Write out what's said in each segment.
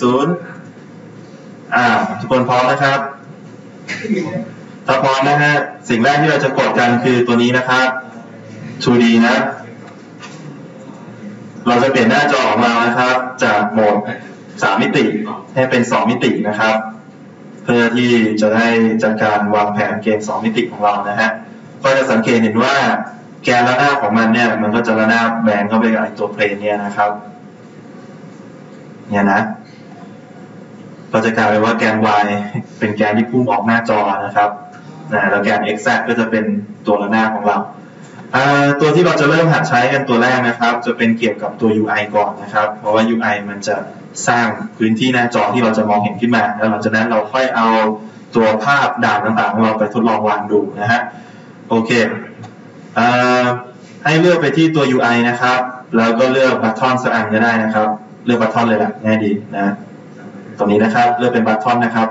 ศูนย์อ่าทุกคนพร้อมนะครับ ถ้าพร้อมนะฮะ สิ่งแรกที่เราจะกดกันคือตัวนี้นะครับ 2D นะ เราจะเปลี่ยนหน้าจอของเรานะครับ จากโหมด3มิติให้เป็น2มิตินะครับ เพื่อที่จะได้จัดการวางแผนเกม2มิติของเรานะฮะ ก็จะสังเกตเห็นว่าแกนระนาบของมันเนี่ย มันก็จะระนาบแบนเข้าไปกับตัวเพลนเนี่ยนะครับ เนี่ยนะ ก็จะกลายเป็นว่าแกน y เป็นแกนที่พุ่งออกหน้าจอนะครับนะแล้วแกน x ก็จะเป็นตัวระนาบของเรา ตัวที่เราจะเริ่มหัดใช้กันตัวแรกนะครับ จะเป็นเกี่ยวกับตัว UI ก่อนนะครับ เพราะว่า UI มันจะสร้างพื้นที่หน้าจอที่เราจะมองเห็นขึ้นมา แล้วหลังจากนั้นเราค่อยเอาตัวภาพด่านต่างๆของเราไปทดลองวางดูนะฮะ โอเคให้เลือกไปที่ตัว UI นะครับ แล้วก็เลือกบัตทอนสักอันก็ได้นะครับ เลือกบัตทอนเลยละง่ายดีนะ ตรงนี้นะครับ เลือกเป็นบัตทอนนะครับ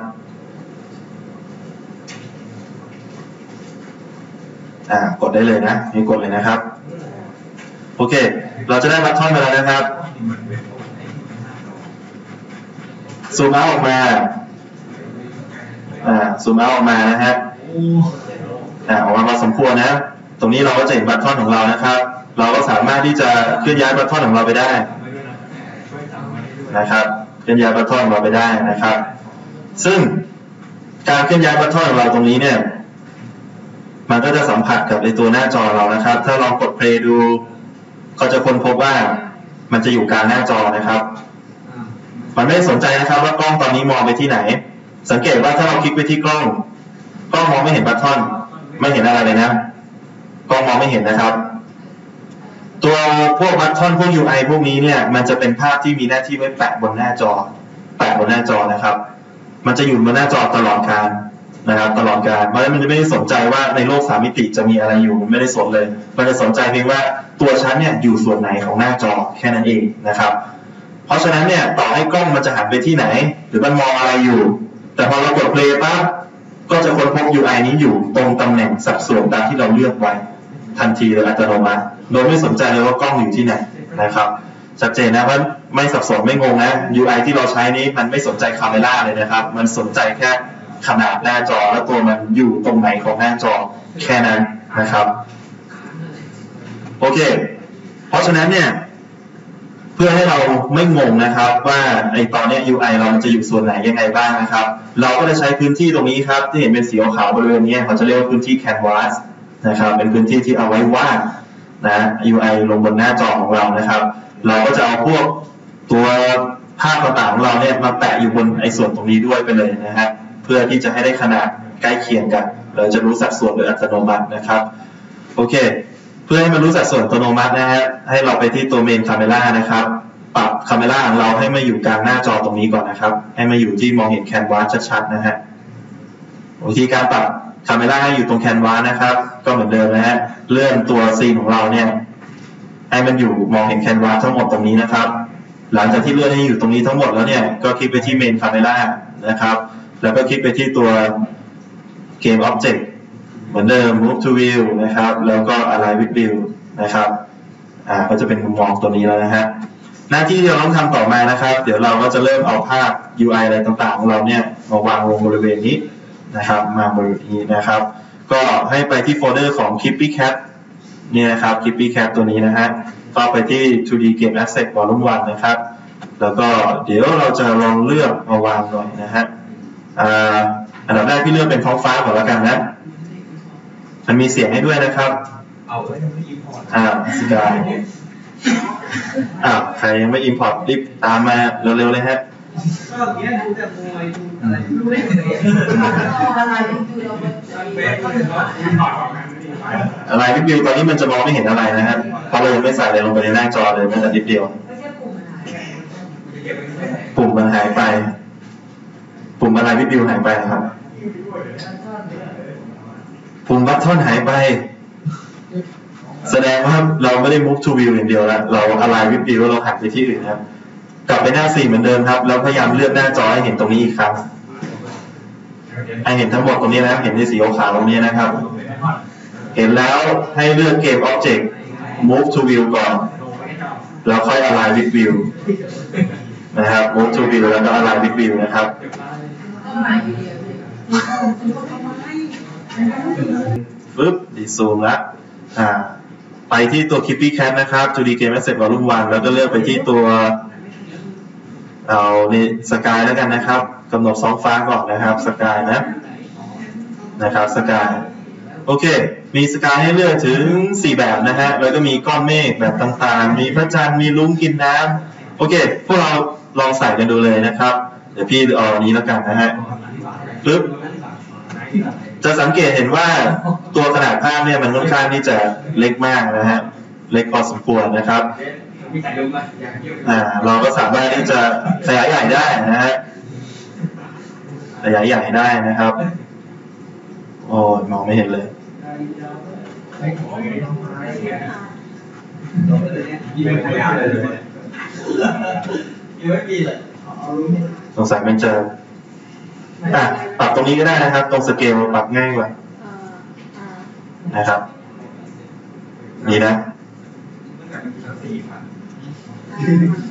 อ่ากดได้เลยนะมีกดเลยนะครับ โอเค เราจะได้บัตทอนมาแล้วนะครับซูมเอาออกมาอ่าซูมเอาออกมานะฮะอ่าออกมาพอสมควรนะ ตรงนี้เราก็จะเห็นบัตทอนของเรานะครับ เราก็สามารถที่จะเคลื่อนย้ายบัตทอนของเราไปได้นะครับ ลื่อนย้ายบัตทอนขอเราไปได้นะครับ ซึ่งการเคลื่อนย้ายบัตทอนของเราตรงนี้เนี่ย มันก็จะสัมผัสกับในตัวหน้าจอเรานะครับ ถ้าลองกดเพลย์ดู ก็จะค้นพบว่ามันจะอยู่กลางหน้าจอนะครับ มันไม่สนใจนะครับว่ากล้องตอนนี้มองไปที่ไหน สังเกตว่าถ้าเราคลิกไปที่กล้องกล้องมองไม่เห็นบัตทอนไม่เห็นอะไรเลยนะกล้องมองไม่เห็นนะครับ ตัวพวกบัตทอนพวก UI พวกนี้เนี่ยมันจะเป็นภาพที่มีหน้าที่ไว้แปะบนหน้าจอ แปะบนหน้าจอนะครับ มันจะอยู่บนหน้าจอตลอดการนะครับตลอดการเพราะฉะนั้นมันจะไม่ได้สนใจว่าในโลกสามมิติจะมีอะไรอยู่ไม่ได้สนเลย มันจะสนใจเพียงว่าตัวชั้นเนี่ยอยู่ส่วนไหนของหน้าจอแค่นั้นเองนะครับ เพราะฉะนั้นเนี่ยต่อให้กล้องมันจะหันไปที่ไหน หรือมันมองอะไรอยู่ แต่พอเรากด play ปั๊บก็จะค้นพบ UI นี้อยู่ตรงตำแหน่งสัดส่วนตามที่เราเลือกไว้ ทันทีโดยอัตโนมัติ โดยไม่สนใจเลยว่ากล้องอยู่ที่ไหนนะครับชัดเจนนะว่าไม่สับสนไม่งงนะ UI ที่เราใช้นี้มันไม่สนใจคาเมล่าเลยนะครับ มันสนใจแค่ขนาดหน้าจอและตัวมันอยู่ตรงไหนของหน้าจอแค่นั้นนะครับโอเค เพราะฉะนั้นเนี่ย เพื่อให้เราไม่งงนะครับ ว่าไอตอนนี้ UI เราจะอยู่ส่วนไหนยังไงบ้างนะครับ เราก็จะใช้พื้นที่ตรงนี้ครับ ที่เห็นเป็นสีขาวบริเวณนี้เขาจะเรียกว่าพื้นที่ canvas นะครับ เป็นพื้นที่ที่เอาไว้วาด นะ UI ลงบนหน้าจอของเรานะครับ เราก็จะเอาพวกตัวภาพต่างๆของเราเนี่ยมาแปะอยู่บนไอ้ส่วนตรงนี้ด้วยไปเลยนะฮะเพื่อที่จะให้ได้ขนาดใกล้เคียงกัน เราจะรู้สัดส่วนโดยอัตโนมัตินะครับโอเค เพื่อให้มันรู้สัดส่วนอัตโนมัตินะฮะให้เราไปที่ตัว main camera นะครับปรับคาเมล่าของเราให้มาอยู่กลางหน้าจอตรงนี้ก่อนนะครับ ให้มาอยู่ที่มองเห็น canvas ชัดๆนะฮะวิธีการปรับ คาเมล่าให้อยู่ตรง canvas นะครับ ก็เหมือนเดิมนะฮะเลื่อนตัว scene ของเราเนี่ยให้มันอยู่มองเห็น canvas ทั้งหมดตรงนี้นะครับ หลังจากที่เลื่อนให้อยู่ตรงนี้ทั้งหมดแล้วเนี่ยก็คลิกไปที่ main cameraนะครับ แล้วก็คลิกไปที่ตัว Game Object เหมือนเดิม Move to View นะครับ แล้วก็ Align with View นะครับอ่าก็จะเป็นมุมมองตัวนี้แล้วนะฮะหน้าที่ที่เราต้องทำต่อมานะครับ เดี๋ยวเราก็จะเริ่มเอาภาพ UI อะไรต่างๆ ของเราเนี่ยมาวางลงบริเวณนี้ นะครับ มาบริเวณนี้นะครับ ก็ให้ไปที่โฟลเดอร์ของ Kippy Cat เนี่ยนะครับ Kippy Cat ตัวนี้นะฮะก็ไปที่ 2D Game Asset Volume 1นะครับ แล้วก็เดี๋ยวเราจะลองเลือกมาวางหน่อยนะฮะอันดับแรกพี่เลือกเป็นท้องฟ้าก่อนแล้วกันนะ มันมีเสียงให้ด้วยนะครับ เอาไว้ไม่อินพอร์ตอ่าสกายอ้าวใครยังไม่อินพอร์ตรีบตามมาเร็วๆเลยฮะ ก็อย่างเงี้ยดูแต่มวยดูอะไรดูได้เลยอะไรดูเราไปเฟซก็ถึงว่าอินอร์ตออกกันไม่ได้อะไรพี่บิวตอนนี้มันจะมองไม่เห็นอะไรนะฮะเพราะเรายังไม่ใส่อะไรลงไปในหน้าจอเลยแม้แต่นิดเดียวปุ่มอะไรปุ่มมันหายไป ปุ่มอะไรพี่บิวหายไปครับปุ่มบัตทอนหายไป แสดงว่าเราไม่ได้ move to view อย่างเดียวแล้วเราอะไรวิบิวเราหันไปที่อื่นครับ กลับไปหน้าสี่เหมือนเดิมครับ แล้วพยายามเลือกหน้าจอให้เห็นตรงนี้อีกครั้งให้เห็นทั้งหมดตรงนี้นะเห็นที่สีขาวตรงนี้นะครับ เห็นแล้วให้เลือกเกม object move to view ก่อน แล้วค่อย align with view นะครับ move to view แล้วก็ align with view นะครับปึ๊บดีซูมละอ่าไปที่ตัว Kippy Cat นะครับ 2D Game Asset Volume 1แล้วก็เลือกไปที่ตัว เอานี่สกายแล้วกันนะครับกำหนดท้องฟ้าก่อนนะครับสกายนะนะครับสกายโอเค มีสกายให้เลือกถึง 4 แบบนะฮะแล้วก็มีก้อนเมฆแบบต่างๆ มีพระจันทร์มีลุ้งกินน้ำโอเค พวกเราลองใส่กันดูเลยนะครับ เดี๋ยวพี่เอาอันนี้แล้วกันนะฮะปึ๊บจะสังเกตเห็นว่าตัวขนาดภาพเนี่ยมันค่อนข้างที่จะเล็กมากนะฮะเล็กพอสมควรนะครับ อ่าเราก็สามารถที่จะขยายใหญ่ได้นะฮะขยายใหญ่ได้นะครับ โอ้ยมองไม่เห็นเลยสงสัยมันจะอะปรับตรงนี้ก็ได้นะครับ ตรงสเกลปรับง่ายกว่านะครับ นี่นะ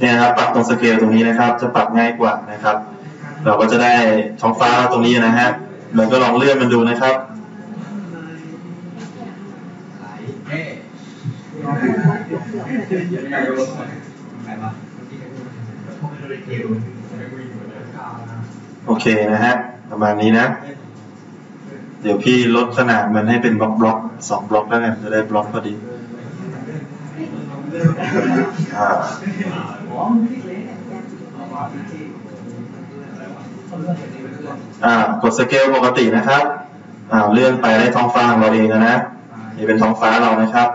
เนี่ยนะครับปรับตรงสเกลตรงนี้นะครับ จะปรับง่ายกว่านะครับ เราก็จะได้ท้องฟ้าตรงนี้นะฮะเราก็ลองเลื่อนมันดูนะครับโอเคนะฮะประมาณนี้นะ เดี๋ยวพี่ลดขนาดมันให้เป็นบล็อกบล็อกสองบล็อกแล้วกันจะได้บล็อกพอดี อ่ากดสเกลปกตินะครับอ่าเลื่อนไปได้ท้องฟ้าเราเองนะนี่เป็นท้องฟ้าเรานะครับ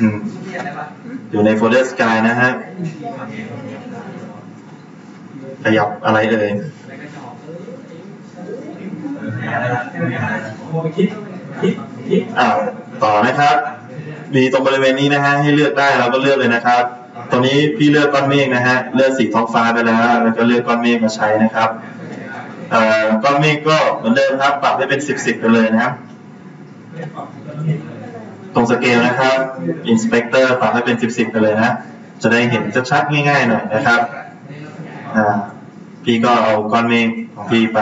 อืมอยู่ในโฟลเดอร์ sky นะฮะขยับอะไรเอ่ยอ่าต่อนะครับ มีตรงบริเวณนี้นะฮะให้เลือกได้เราก็เลือกเลยนะครับ ตอนนี้พี่เลือกก้อนเมฆนะฮะเลือกสีท้องฟ้าไปแล้วแล้วก็เลือกก้อนเมฆมาใช้นะครับก้อนเมฆก็เหมือนเดิมครับปรับให้เป็นสิบสิบไปเลยนะครับตรงสเกลนะครับ Inspector ปรับให้เป็นสิบสิบไปเลยนะ จะได้เห็นชัดๆง่ายๆหน่อยนะครับพี่ก็เอาก้อนเมฆของพี่ไป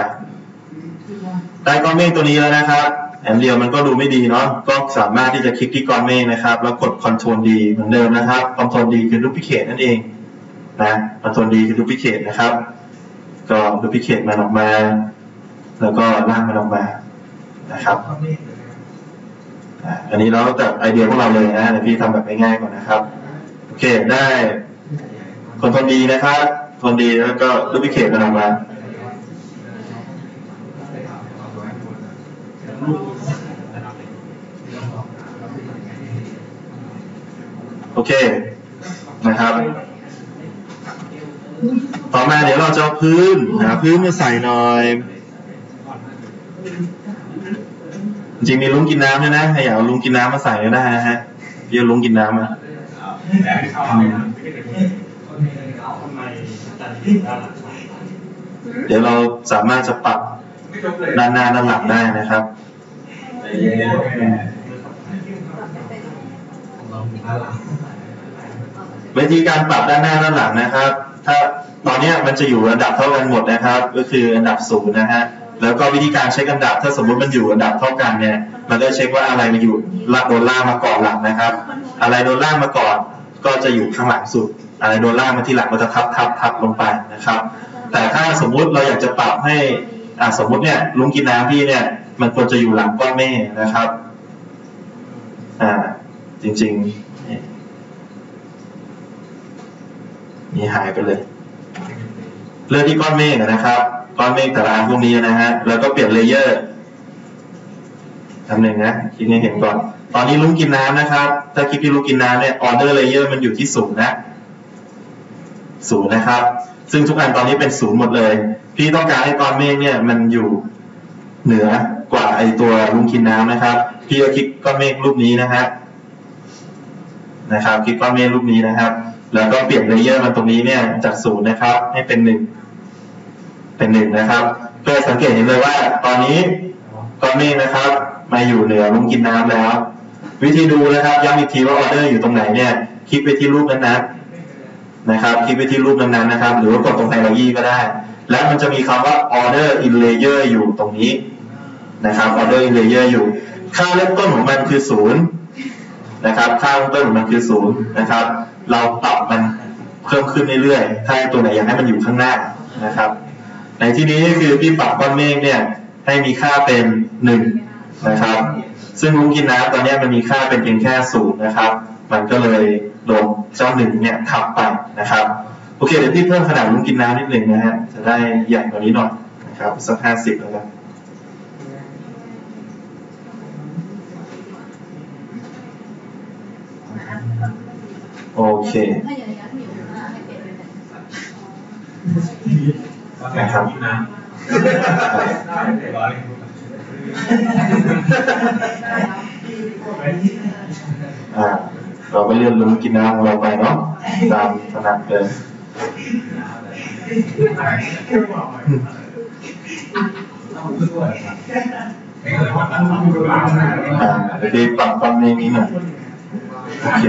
ได้ก้อนเมฆตัวนี้แล้วนะครับ แอนเรียวมันก็ดูไม่ดีเนาะก็สามารถที่จะคลิกที่ก้อนเมฆนะครับ แล้วกด Ctrl D เหมือนเดิมนะครับ Ctrl D คือ duplicate นั่นเองนะ Ctrl D คือ duplicate นะครับ ก็ duplicate มันออกมา แล้วก็ลากมันออกมานะครับอันนี้เราแต่ไอเดียพวกเราเลยนะเดี๋ยวพี่ทำแบบง่ายๆก่อนนะครับโอเคได้ Ctrl D นะครับ Ctrl D แล้วก็ duplicate มันออกมา โอ เคนะครับ ต่อมาเดี๋ยวเราจะเอาพื้นหาพื้นมาใส่หน่อย จริงมีลุงกินน้ำด้วยนะใครอยากเอาลุงกินน้ำมาใส่ก็ได้นะฮะเอาลุงกินน้ำมาเดี๋ยวเราสามารถจะปรับด้านหน้าด้านหลังได้นะครับ วิธีการปรับด้านหน้าด้านหลังนะครับ ถ้าตอนนี้มันจะอยู่ระดับเท่ากันหมดนะครับ ก็คืออันดับศูนย์นะฮะแล้วก็วิธีการเช็คอันดับ ถ้าสมมุติมันอยู่อันดับเท่ากันเนี่ย มันก็เช็คว่าอะไรมาอยู่ละโดนล่ามาก่อนหลังนะครับ อะไรโดนล่ามาก่อน ก็จะอยู่ข้างหลังสุด อะไรโดนล่ามาที่หลังก็จะทับทับทับลงไปนะครับ แต่ถ้าสมมุติเราอยากจะปรับให้อ่าสมมุติเนี่ยลุงกินน้ำพี่เนี่ย มันควรจะอยู่หลังก้อนเมฆนะครับ อ่า จริง ๆ นี่หายไปเลย เลือกที่ก้อนเมฆนะครับก้อนเมฆแต่ละอันพวกนี้นะฮะแล้วก็เปลี่ยน layer ทำหนึ่งนะคิดให้เห็นก่อน ตอนนี้รุ้งกินน้ำนะครับ ถ้าคลิกที่รุ้งกินน้ำเนี่ย order layer มันอยู่ที่ศูนย์นะศูนย์นะครับ ซึ่งทุกอันตอนนี้เป็นศูนย์หมดเลย พี่ต้องการให้ก้อนเมฆเนี่ยมันอยู่เหนือกว่าไอตัวรุ้งกินน้ำนะครับ พี่ก็คลิกก้อนเมฆรูปนี้นะฮะนะครับ คลิกก้อนเมฆรูปนี้นะครับ แล้วก็เปลี่ยน layer มาตรงนี้เนี่ยจากศูนย์นะครับ ให้เป็นหนึ่งเป็นหนึ่งนะครับ เพื่อสังเกตเห็นเลยว่า ตอนนี้ก้อนเมฆนะครับ มาอยู่เหนือรุ้งกินน้ำแล้ว วิธีดูนะครับย้ำอีกทีว่าออเดอร์อยู่ตรงไหนเนี่ย คลิกไปที่รูปนั้นนะนะครับ คลิกไปที่รูปนั้นๆนะครับ หรือว่ากดตรง hierarchy ก็ได้ และมันจะมีคำว่า order in layer อยู่ตรงนี้นะครับ order in layer อยู่ ค่าเริ่มต้นของมันคือศูนย์นะครับ ค่าเริ่มต้นของมันคือศูนย์นะครับ เราปรับมันเพิ่มขึ้นเรื่อยๆ ถ้าตัวไหนอยากให้มันอยู่ข้างหน้านะครับ ในที่นี้ก็คือพี่ปรับก้อนเมฆเนี่ยให้มีค่าเป็นหนึ่งนะครับ ซึ่งลุงกินน้ำตอนนี้มันมีค่าเป็นเพียงแค่ศูนย์นะครับ มันก็เลยโดนเจ้าหนึ่งเนี่ยทับไปนะครับ โอเคเดี๋ยวพี่เพิ่มขนาดลุงกินน้ำนิดหนึ่งนะฮะ จะได้ใหญ่กว่านี้หน่อยนะครับสักห้าสิบแล้วกัน โอเคถ้าอย่างนั้นอยู่อะครับอ่าเราก็เลื่อนลุงกินน้ำของเราไปเนาะตามถนัดเลยอ่าเดี๋ยวพี่ปรับความเมฆนี้หน่อย โอเค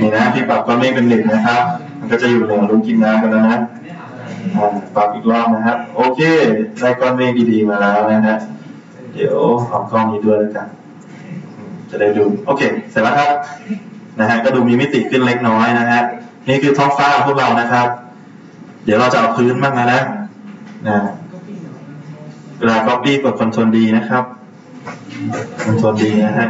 นี่นะพี่ปรับก้อนเมฆเป็นหนึ่งนะครับ มันก็จะอยู่เหนือลุงกินน้ำกันแล้วนะปรับอีกรอบนะครับ โอเคได้ก้อนเมฆดีๆมาแล้วนะฮะเดี๋ยวเอากล้องนี้ด้วยแล้วกัน จะได้ดูโอเค เสร็จแล้วครับนะฮะก็ดูมีมิติขึ้นเล็กน้อยนะฮะนี่คือท้องฟ้าของพวกเรานะครับ เดี๋ยวเราจะเอาพื้นบ้างนะนะนะเวลา copy กด Ctrl D นะครับ Ctrl D นะฮะ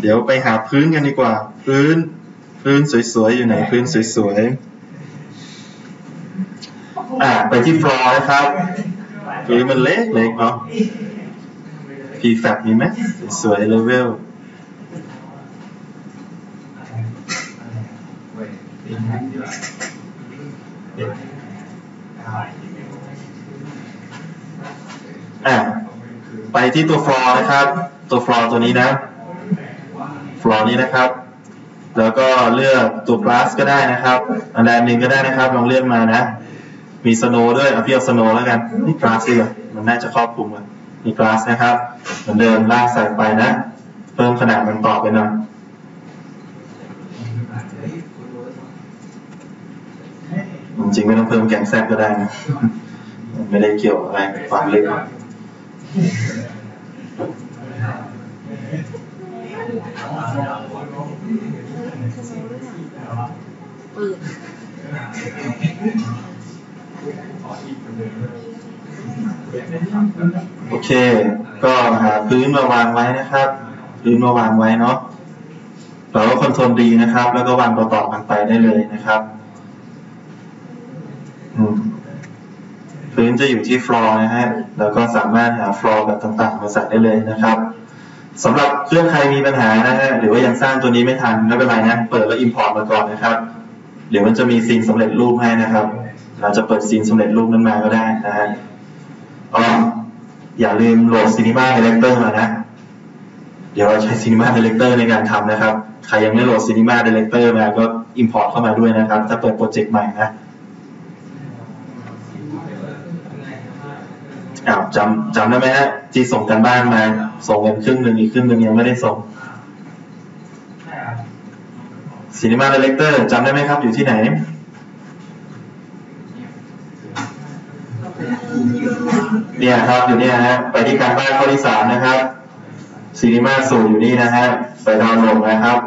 เดี๋ยวไปหาพื้นกันดีกว่า พื้น พื้นสวยๆ อยู่ไหน พื้นสวยๆอ่าไปที่ฟลอร์นะครับพื้นมันเล็กๆเนาะ p f a b มีไหมสวยๆเลเวลอ่า ไปที่ตัวฟลอร์นะครับ ตัวฟลอร์ตัวนี้นะฟลอร์นี้นะครับ แล้วก็เลือกตัว grass ก็ได้นะครับ อันใดอันหนึ่งก็ได้นะครับลองเลือกมานะ มี snow ด้วยเอาพี่เอา snow แล้วกันนี่ grass ดีกว่ามันน่าจะครอบคลุมกันมี grass นะครับ เหมือนเดิมลากใส่ไปนะ เพิ่มขนาดมันต่อไปหน่อยจริงไม่ต้องเพิ่มแกน Z ก็ได้นะ ไม่ได้เกี่ยวอะไรกับความลึก ปืนโอเค ก็หาพื้นมาวางไว้นะครับ พื้นมาวางไว้เนาะเราก็คอนโทรลดีนะครับ แล้วก็วางต่อๆกันไปได้เลยนะครับ อืม พื้นจะอยู่ที่ฟลอร์นะฮะแล้วก็สามารถหาฟลอร์แบบต่างๆ มาใส่ได้เลยนะครับสำหรับเครื่องใครมีปัญหานะฮะหรือว่ายังสร้างตัวนี้ไม่ทันไม่เป็นไรนะเปิดแล้วอิ p พอร์ตมาก่อนนะครับเดี๋ยวมันจะมี scene สำเร็จรูปให้นะครับ เราจะเปิด scene สำเร็จรูปนั้นมาก็ได้นะฮะอ๋ออย่าลืมโหลด Cinema Director มานะ เดี๋ยวเราใช้ Cinema Director ในการทำนะครับ ใครยังไม่โหลด Cinema Director มาก็ Import เข้ามาด้วยนะครับ ถ้าเปิดโปรเจกต์ใหม่นะ อ้าวจำจำได้ไหมฮะที่ส่งกันบ้านมา ส่งกันครึ่งหนึ่งอีกครึ่งหนึ่งยังไม่ได้ส่ง Cinema Director จำได้ไหมครับ อยู่ที่ไหนเนี่ยครับอยู่เนี่ยฮะไปที่การบ้านข้อที่สามนะครับซีนีมาสูตรอยู่นี่นะฮะไปดาวน์โหลดนะครับ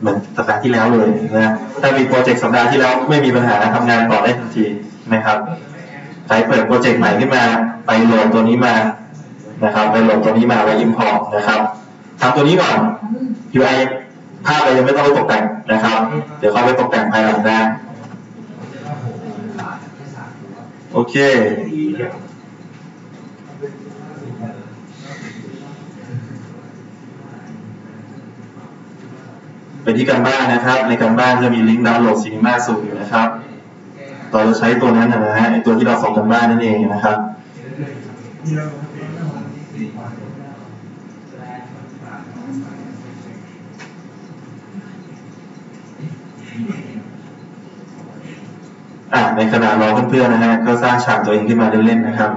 เหมือนสัปดาห์ที่แล้วเลยนะถ้ามีโปรเจกต์สัปดาห์ที่แล้วไม่มีปัญหาทำงานต่อได้ทันทีนะครับ ใครเปิดโปรเจกต์ใหม่ขึ้นมา ไปโหลดตัวนี้มานะครับ ไปโหลดตัวนี้มาไป import นะครับทำตัวนี้ก่อน UI ภาพเรายังไม่ต้องไปตกแต่งนะครับ เดี๋ยวเขาไปตกแต่งภายหลังได้โอเค ไปที่การบ้านนะครับ ในการบ้านจะมีลิงก์ดาวน์โหลดซีนีมาสูอยู่นะครับ เราจะใช้ตัวนั้นนะฮะไอตัวที่เราส่งกันบ้านนั่นเองนะครับอ่าในขณะรอเพื่อนๆนะฮะก็สร้างฉากตัวเองขึ้นมาเล่นๆนะครับ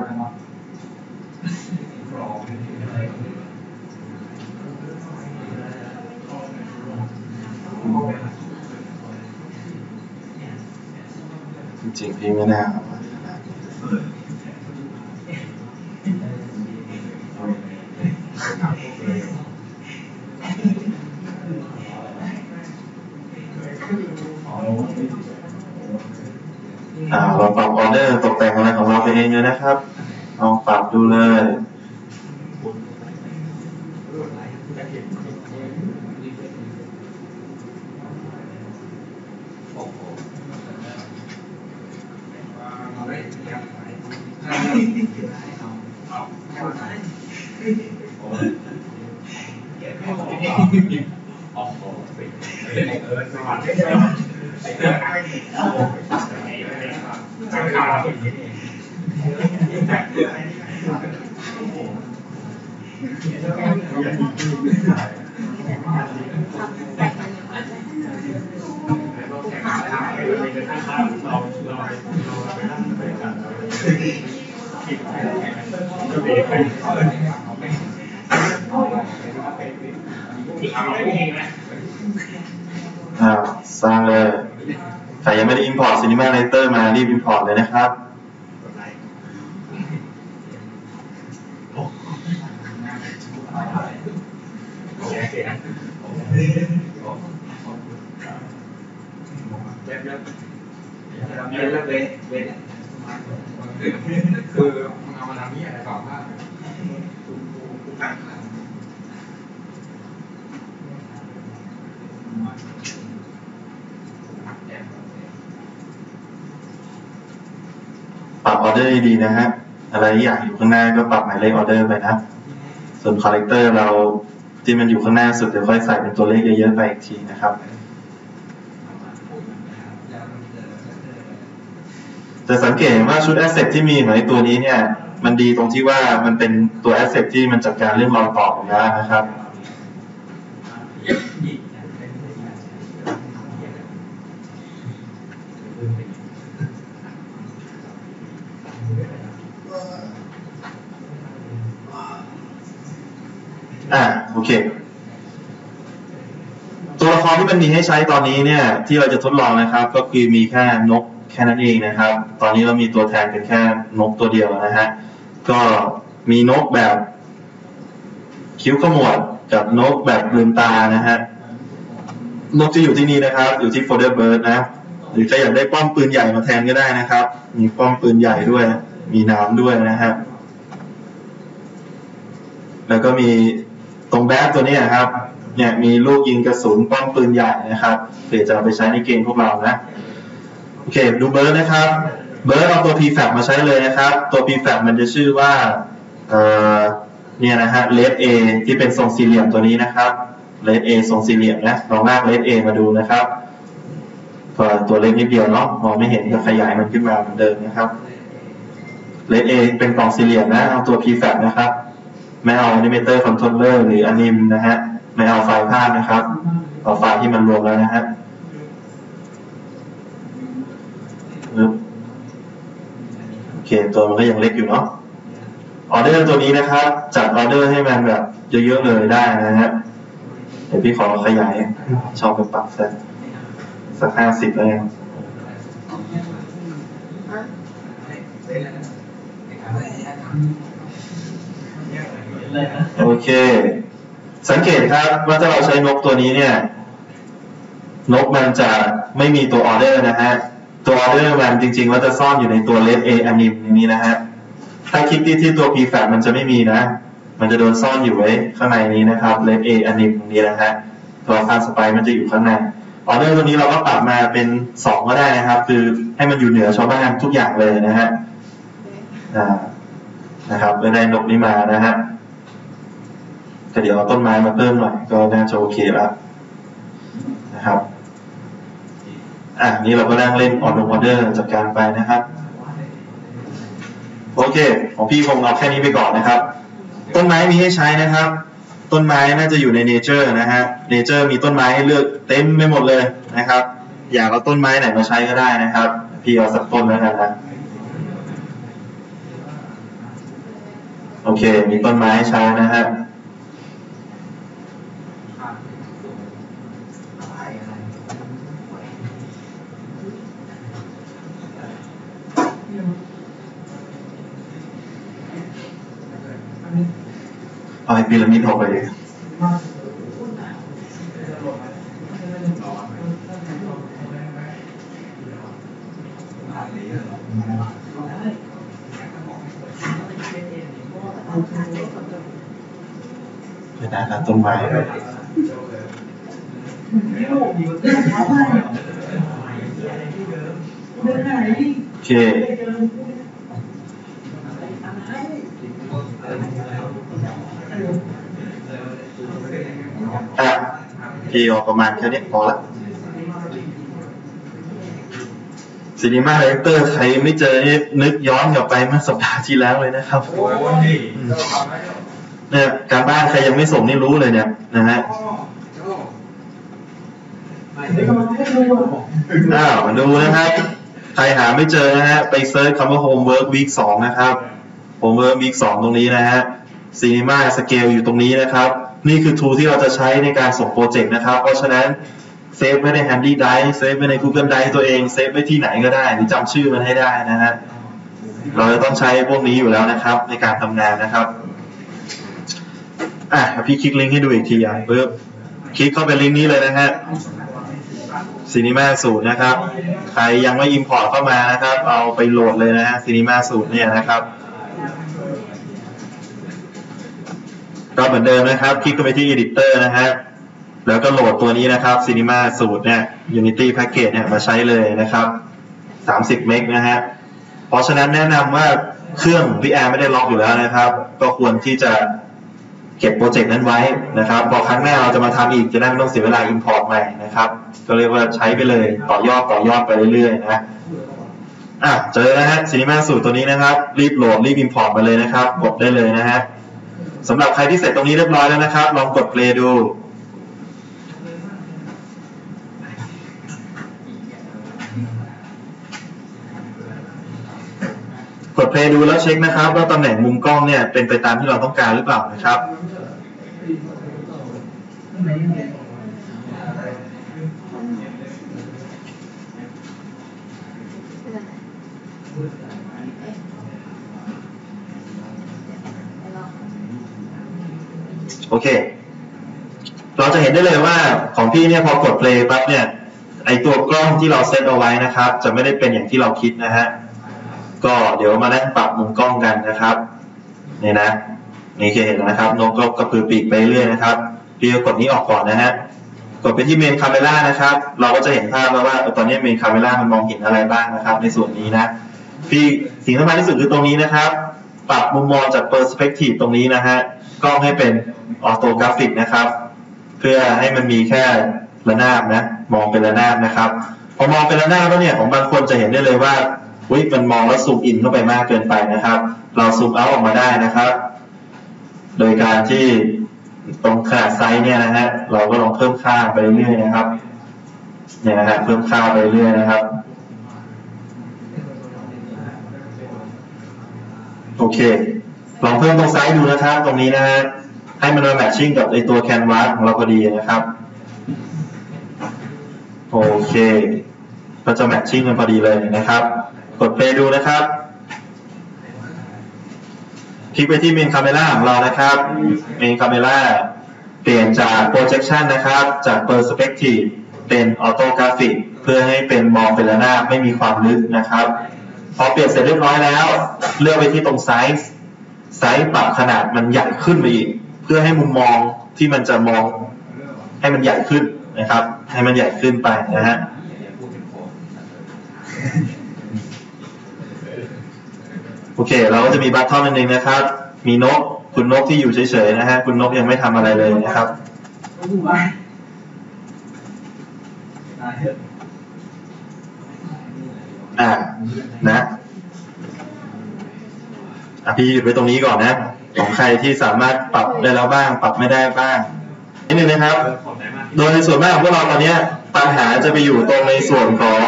ริงๆพี่ไม่น่าเอามาขนาดนี้อ่าเราปรับออเดอร์ตกแต่งอะไรของเราไปเองเลยนะครับลองปรับดูเลย เอ่าสร้างเอ้าวสร้างเลยใครยังไม่ได้ import Cinema Writer มารีบ import เลยนะครับ คือ ทำนี่อะไรก่อนว่าปรับออเดอร์ดีๆนะฮะ อะไรอยากอยู่ข้างหน้าก็ปรับหมายเลขออเดอร์ไปนะ ส่วน character เราที่มันอยู่ข้างหน้าสุดเดี๋ยวค่อยใส่เป็นตัวเลขเยอะๆไปอีกทีนะครับจะสังเกตว่าชุดแอสเซทที่มีอยู่ในตัวนี้เนี่ย มันดีตรงที่ว่ามันเป็นตัวแอสเซทที่มันจัดการเรื่องรอยต่อของยานะครับอ่าโอเค ตัวละครที่มันมีให้ใช้ตอนนี้เนี่ย ที่เราจะทดลองนะครับ ก็คือมีแค่นกแค่นั้นเองนะครับ ตอนนี้เรามีตัวแทนเป็นแค่นกตัวเดียวนะฮะ ก็มีนกแบบคิ้วขมวดกับนกแบบลืมตานะฮะ นกจะอยู่ที่นี่นะครับ อยู่ที่ folder bird นะ หรือใครอยากได้ป้อมปืนใหญ่มาแทนก็ได้นะครับ มีป้อมปืนใหญ่ด้วย มีน้ำด้วยนะฮะ แล้วก็มีตรงแบ็คตัวนี้นะครับ เนี่ยมีลูกยิงกระสุนป้อมปืนใหญ่นะครับเผื่อจะเอาไปใช้ในเกมพวกเรานะ โอเค ดูเบิร์ดนะครับ เบิร์ดเอาตัว prefab มาใช้เลยนะครับ ตัว prefab มันจะชื่อว่าเอ่อเนี่ยนะฮะ red A ที่เป็นทรงสี่เหลี่ยมตัวนี้นะครับ red A ทรงสี่เหลี่ยมนะลองลาก red A มาดูนะครับก็ตัวเล็กนิดเดียวเนาะมองไม่เห็นก็ขยายมันขึ้นมาเหมือนเดิมนะครับ red A เป็นกล่องสี่เหลี่ยมนะเอาตัว prefab นะครับ ไม่เอา animator controller หรือ anim นะฮะไม่เอาไฟล์ภาพนะครับเอาไฟล์ที่มันรวมแล้วนะฮะ ปึ๊บโอ เคตัวมันก็ยังเล็กอยู่เนาะออเดอร์ตัวนี้นะครับจัดออเดอร์ให้มันแบบเยอะๆเลยได้นะฮะเดี๋ยวพี่ขอขยายชอบไปปรับสักสักห้าสิบแล้วกันโอเค สังเกตครับว่าถ้าเราใช้นกตัวนี้เนี่ย นกมันจะไม่มีตัวออเดอร์นะฮะ ตัวออเดอร์มันจริงๆว่าจะซ่อนอยู่ในตัว let a anim นี้นะฮะ ถ้าคลิกที่ที่ตัว prefab มันจะไม่มีนะ มันจะโดนซ่อนอยู่ไว้ข้างในนี้นะครับ let a anim ตรงนี้นะฮะ ตัวค่า sprite มันจะอยู่ข้างในออเดอร์ตัวนี้เราก็ปรับมาเป็นสองก็ได้นะครับ คือให้มันอยู่เหนือชาวบ้านทุกอย่างเลยนะฮะนะครับก็ได้นกนี้มานะฮะแต่เดี๋ยวเอาต้นไม้มาเพิ่มหน่อยก็น่าจะโอเคแล้วนะครับ อะนี่เราก็นั่งเล่น auto order จัดการไปนะครับ โอเค ของพี่คงเอาแค่นี้ไปก่อนนะครับ ต้นไม้มีให้ใช้นะครับ ต้นไม้น่าจะอยู่ใน nature นะฮะ nature มีต้นไม้ให้เลือกเต็มไปหมดเลยนะครับ อยากเอาต้นไม้ไหนมาใช้ก็ได้นะครับ พี่เอาสักต้นแล้วกันนะโอเค มีต้นไม้ให้ใช้นะฮะ เอาไอ้พีระมิดออกไปเลยเดี๋ยวนะครับต้นไม้ไหนโอเค พี่เอาประมาณแค่นี้พอละซีนีมาเรคเตอร์ใครไม่เจอนี่นึกย้อนกลับไปเมื่อสัปดาห์ที่แล้วเลยนะครับเราทำได้เนี่ยการบ้านใครยังไม่ส่งนี่รู้เลยเนี่ยนะฮะอ้าวมาดูนะครับ ใครหาไม่เจอนะฮะ ไปเซิร์ชคำว่า homework week 2 นะครับ homework week 2 ตรงนี้นะฮะ cinema scale อยู่ตรงนี้นะครับ นี่คือ tool ที่เราจะใช้ในการส่งโปรเจกต์นะครับ เพราะฉะนั้นเซฟไว้ใน handy drive เซฟไว้ใน google drive ตัวเองเซฟไว้ที่ไหนก็ได้ หรือจำชื่อมันให้ได้นะฮะเราจะต้องใช้พวกนี้อยู่แล้วนะครับ ในการทำงานนะครับอะพี่คลิกลิงก์ให้ดูอีกทีอะปึ๊บคลิกเข้าไปลิงก์นี้เลยนะฮะซีนีมาสูตรนะครับ ใครยังไม่ Import เข้ามานะครับ เอาไปโหลดเลยนะฮะซีนีมาสูตรเนี่ยนะครับ ก็เหมือนเดิมนะครับ คลิกเข้าไปที่ Editor นะฮะแล้วก็โหลดตัวนี้นะครับ Cinema สูตรเนี่ย Unity Package เนี่ยมาใช้เลยนะครับ 30 เมกนะฮะ เพราะฉะนั้นแนะนำว่าเครื่องพี่แอร์ไม่ได้ล็อกอยู่แล้วนะครับ ก็ควรที่จะเก็บโปรเจกต์นั้นไว้นะครับ พอครั้งหน้าเราจะมาทำอีกจะได้ไม่ต้องเสียเวลา Import ใหม่นะครับ ก็เรียกว่าใช้ไปเลยต่อยอดต่อยอดไปเรื่อยๆนะอะเจอนะฮะ Cinema สูตรตัวนี้นะครับ รีบโหลดรีบ Import มาเลยนะครับกดได้เลยนะฮะ สำหรับใครที่เสร็จตรงนี้เรียบร้อยแล้วนะครับ ลองกดเพลย์ดู กดเพลย์ดูแล้วเช็คนะครับว่าตำแหน่งมุมกล้องเนี่ยเป็นไปตามที่เราต้องการหรือเปล่านะครับ อเค เราจะเห็นได้เลยว่าของพี่เนี่ยพอกด play ปั๊บเนี่ยไอตัวกล้องที่เราเซตเอาไว้นะครับ จะไม่ได้เป็นอย่างที่เราคิดนะฮะก็เดี๋ยวมานั่งปรับมุมกล้องกันนะครับนี่นะนี่คือเห็นนะครับนกก็กระพือปีกไปเรื่อยนะครับพี่ก็กดนี้ออกก่อนนะฮะกดไปที่ main camera นะครับ เราก็จะเห็นภาพแล้วว่าตอนนี้ main camera มันมองเห็นอะไรบ้างนะครับ ในส่วนนี้นะพี่สิ่งสำคัญที่สุดคือตรงนี้นะครับ ปรับมุมมองจาก perspective ตรงนี้นะฮะ กล้องให้เป็น orthographic นะครับ เพื่อให้มันมีแค่ระนาบนะ มองเป็นระนาบนะครับ พอมองเป็นระนาบแล้วเนี่ยของบางคนจะเห็นได้เลยว่าวิมันมองแล้ว zoom in เข้าไปมากเกินไปนะครับ เราซูมเอาออกมาได้นะครับ โดยการที่ตรงขนาดไซส์เนี่ยนะฮะเราก็ลองเพิ่มค่าไปเรื่อยนะครับ เนี่ยนะฮะเพิ่มค่าไปเรื่อยนะครับ โอเค ลองเพิ่มตรงไซส์ดูนะครับ ตรงนี้นะฮะให้มันมา matching กับไอตัว canvas ของเราพอดีนะครับ โอเค ก็จะ matching กันพอดีเลยนะครับ กด play ดูนะครับ คลิกไปที่ Main Camera ของเรานะครับ Main Camera เปลี่ยนจาก Projection นะครับ จาก Perspective เป็น Orthographic เพื่อให้เป็นมองเป็นระนาบไม่มีความลึกนะครับ พอเปลี่ยนเสร็จเรียบร้อยแล้ว เลือกไปที่ตรง size size ปรับขนาดมันใหญ่ขึ้นไปอีก เพื่อให้มุมมองที่มันจะมองให้มันใหญ่ขึ้นนะครับ ให้มันใหญ่ขึ้นไปนะฮะโอเค เราก็จะมีบัตทอนอันหนึ่งนะครับ มีนก คุณนกที่อยู่เฉยๆนะฮะ คุณนกยังไม่ทำอะไรเลยนะครับอะอ่านะ อะพี่หยุดไว้ตรงนี้ก่อนนะ ของใครที่สามารถปรับได้แล้วบ้าง ปรับไม่ได้บ้างนิดนึงนะครับ โดยในส่วนมากของพวกเราตอนนี้ปัญหาจะไปอยู่ตรงในส่วนของ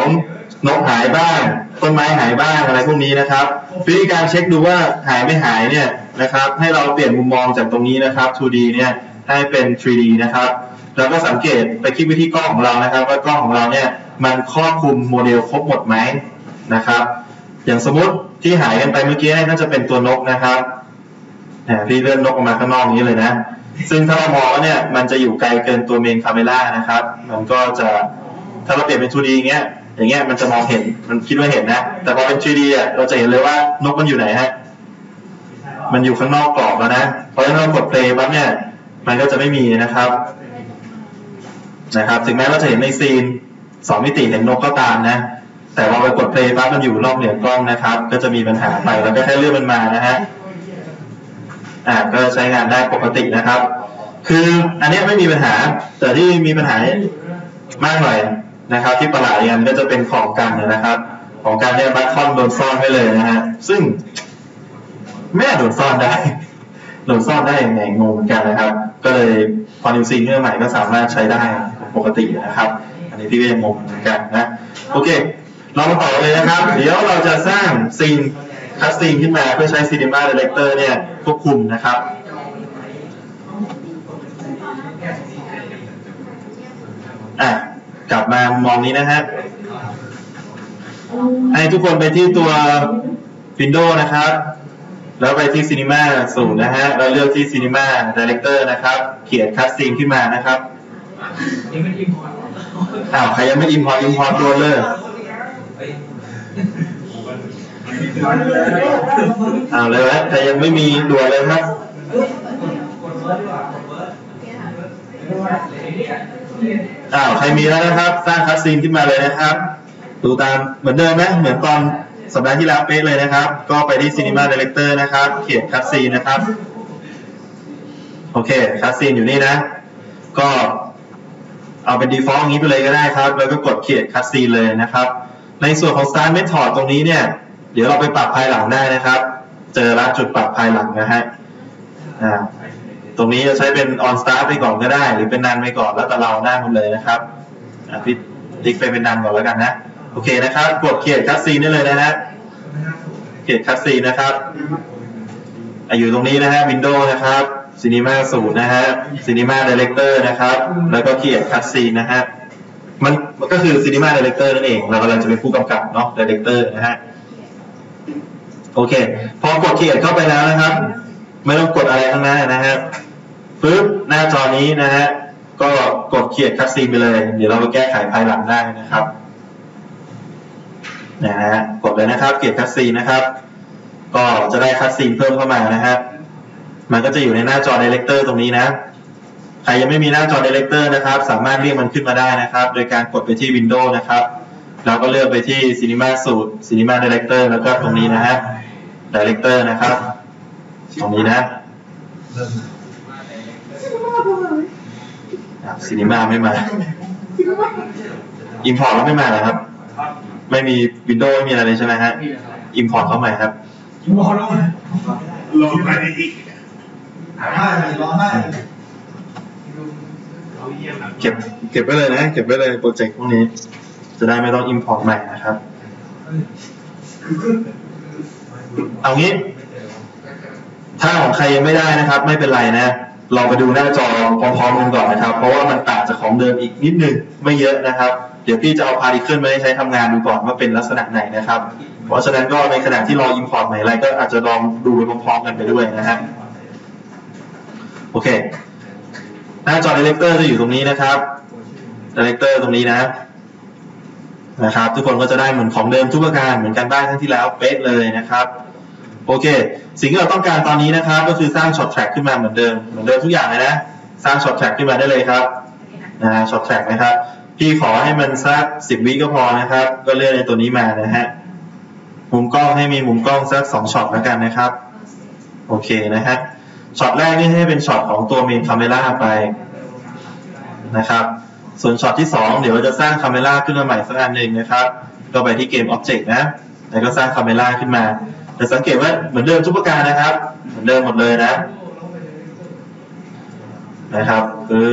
นกหายบ้าง ต้นไม้หายบ้างอะไรพวกนี้นะครับ วิธีการเช็คดูว่าหายไม่หายเนี่ยนะครับ ให้เราเปลี่ยนมุมมองจากตรงนี้นะครับ 2D เนี่ยให้เป็น 3D นะครับแล้วก็สังเกตไปคลิกไปที่กล้องของเรานะครับว่ากล้องของเราเนี่ยมันครอบคลุมโมเดลครบหมดไหมนะครับ อย่างสมมติที่หายกันไปเมื่อกี้น่าจะเป็นตัวนกนะครับพี่เลื่อนนกออกมาข้างนอกนี้เลยนะ ซึ่งถ้าเรามองเนี่ยมันจะอยู่ไกลเกินตัวเมนคาเมล่านะครับ มันก็จะถ้าเราเปลี่ยนเป็น 2D อย่างเงี้ย อย่างเงี้ยมันจะมองเห็น มันคิดว่าเห็นนะ แต่พอเป็น 3D อะเราจะเห็นเลยว่านกมันอยู่ไหนฮะ มันอยู่ข้างนอกกรอบแล้วนะ เพราะฉะนั้นเรากด play ปั๊บเนี่ย มันก็จะไม่มีนะครับ นะครับ ถึงแม้เราจะเห็นในซีนสองมิติเห็นนกก็ตามนะ แต่พอไปกด play ปั๊บมันอยู่นอกเหนือกล้องนะครับ ก็จะมีปัญหาไปแล้วก็แค่เลื่อนมันมานะฮะอ่าก็ใช้งานได้ปกตินะครับ คืออันนี้ไม่มีปัญหา แต่ที่มีปัญหามากหน่อยนะครับ ที่ประหลาดกันก็จะเป็นของกันนะครับ ของกันเนี่ยบัคคอนโดนซ่อนไว้เลยนะฮะซึ่งแม่โดนซ่อนได้โดนซ่อนได้อยังไงงงเหมือนกันนะครับ ก็เลยพอ new scene ใหม่ก็สามารถใช้ได้ปกตินะครับ อันนี้พี่ก็ยังงงเหมือนกันนะโอเค เรามาต่อเลยนะครับ เดี๋ยวเราจะสร้าง scene cutscene ขึ้นมาเพื่อใช้ Cinema Director เนี่ยควบคุมนะครับอะกลับมามองนี้นะฮะให้ทุกคนไปที่ตัว Windows นะครับ แล้วไปที่ Cinema ศูนย์นะฮะแล้วเลือกที่ Cinema Director นะครับ เขียนคัสซีนขึ้นมานะครับยังไม่อิ่มพออ้าวใครยังไม่ import import ตัวเลย เอาเลยวะใครยังไม่มีด่วนเลยครับอ้าวใครมีแล้วนะครับ สร้างคัสซีนขึ้นมาเลยนะครับ ดูตามเหมือนเดิมไหมเหมือนตอนสัปดาห์ที่แล้วเป๊ะเลยนะครับ ก็ไปที่ Cinema Director นะครับ create cutscene นะครับ โอเค cutscene อยู่นี่นะ ก็เอาเป็น default อย่างนี้ไปเลยก็ได้ครับ แล้วก็กด create cutscene เลยนะครับ ในส่วนของ start method ตรงนี้เนี่ย เดี๋ยวเราไปปรับภายหลังได้นะครับ เจอละจุดปรับภายหลังนะฮะตรงนี้จะใช้เป็น on start ไปก่อนก็ได้ หรือเป็น none ไปก่อนแล้วแต่เราได้หมดเลยนะครับพี่ติ๊กไปเป็นนันก่อนแล้วกันนะ โอเคนะครับ กด create cutscene ได้เลยนะฮะ create cutscene นะครับอยู่ตรงนี้นะฮะ Windows นะครับ Cinema ศูนย์นะฮะ Cinema Director นะครับ แล้วก็ create cutscene นะฮะ มันมันก็คือ Cinema Director นั่นเองเรากำลังจะเป็นผู้กำกับเนาะ Director นะฮะโอเค พอกด create เข้าไปแล้วนะครับ ไม่ต้องกดอะไรทั้งนั้นนะฮะปึ๊บหน้าจอนี้นะฮะก็กด create cutscene ไปเลย เดี๋ยวเราไปแก้ไขภายหลังได้นะครับนะฮะกดเลยนะครับ create cutscene นะครับ ก็จะได้คัดซีนเพิ่มเข้ามานะฮะมันก็จะอยู่ในหน้าจอ Director ตรงนี้นะ ครยังไม่มีหน้าจอ Director นะครับ สามารถเรียกมันขึ้นมาได้นะครับ โดยการกดไปที่ Windows นะครับ แล้วก็เลือกไปที่ Cinema Suite Cinema Director แล้วก็ตรงนี้นะฮะ Director นะครับ ตรงนี้นะอะ Cinema ไม่มา Import แล้วไม่มาเหรอครับ ไม่มี Windows ไม่มีอะไรเลยใช่ไหมฮะ Import เข้ามาครับรอแล้วรอไปอีกห้าร้องไห้ เก็บเก็บไว้เลยนะ เก็บไว้เลยโปรเจกต์พวกนี้ จะได้ไม่ต้อง import ใหม่นะครับ เอางี้ ถ้าของใครยังไม่ได้นะครับ ไม่เป็นไรนะลองไปดูหน้าจอพร้อมๆกันก่อนนะครับ เพราะว่ามันต่างจากของเดิมอีกนิดนึงไม่เยอะนะครับ เดี๋ยวพี่จะเอาพาริเคิลมาให้ใช้ทำงานดูก่อนว่าเป็นลักษณะไหนนะครับ เพราะฉะนั้นก็ในขณะที่รอ import ใหม่อะไรก็อาจจะลองดูไปพร้อมๆกันไปด้วยนะฮะโอเค หน้าจอ Director จะอยู่ตรงนี้นะครับ Director ตรงนี้นะนะครับ ทุกคนก็จะได้เหมือนของเดิมทุกประการเหมือนกันบ้านครั้งที่แล้วเป๊ะเลยนะครับโอเค สิ่งที่เราต้องการตอนนี้นะครับ ก็คือสร้าง shot track ขึ้นมาเหมือนเดิมเหมือนเดิมทุกอย่างเลยนะ สร้าง shot track ขึ้นมาได้เลยครับนะ shot track นะครับ พี่ขอให้มันสักสิบวิก็พอนะครับ ก็เลือกในตัวนี้มานะฮะมุมกล้องให้มีมุมกล้องสักสองช็อตแล้วกันนะครับ โอเคนะฮะ ช็อตแรกนี่ให้เป็นช็อตของตัว main camera ไปนะครับ ส่วนช็อตที่ 2 เดี๋ยวเราจะสร้างคาเมล่าขึ้นมาใหม่สักอันหนึ่งนะครับก็ไปที่ game object นะ แล้วก็สร้างคาเมล่าขึ้นมาแต่สังเกตว่าเหมือนเดิมทุกประการนะครับ เหมือนเดิมหมดเลยนะ นะครับคือ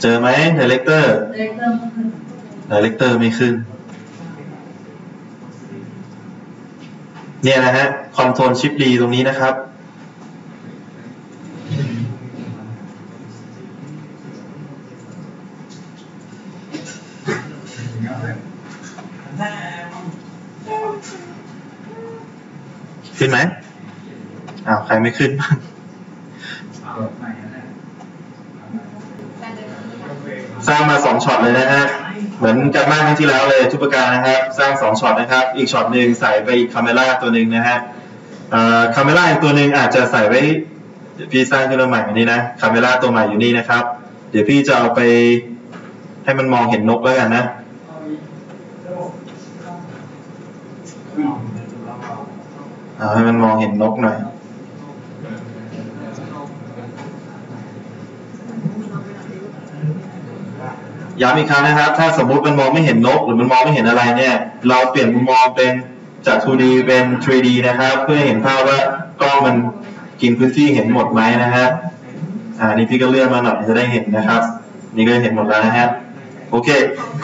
เจอไหม Director เล็กเริ่มขึ้น Director ไม่ขึ้น เนี่ยนะฮะคอนโทรลชิปดีตรงนี้นะครับ ขึ้นไหมอ้าว ใครไม่ขึ้นบ้างสร้างมาสองช็อตเลยนะฮะ เหมือนกันมากครั้งที่แล้วเลยทุกประการนะครับ สร้างสองช็อตนะครับ อีกช็อตหนึ่งใส่ไปอีกคาเมล่าตัวหนึ่งนะฮะคาเมล่าอีกตัวหนึ่งอาจจะใส่ไว้เดี๋ยวพี่สร้างขึ้นมาใหม่อันนี้นะคาเมล่าตัวใหม่อยู่นี่นะครับ เดี๋ยวพี่จะเอาไปให้มันมองเห็นนกแล้วกันนะเอาให้มันมองเห็นนกหน่อย ย้ำอีกครั้งนะครับ ถ้าสมมุติมันมองไม่เห็นนก หรือมันมองไม่เห็นอะไรเนี่ย เราเปลี่ยนมุมมองเป็นจาก 2D เป็น 3D นะครับ เพื่อเห็นภาพว่ากล้องมันกินพื้นที่เห็นหมดไหมนะฮะอ่านี่พี่ก็เลื่อนมาหน่อยจะได้เห็นนะครับ นี่ก็เห็นหมดแล้วนะฮะโอเค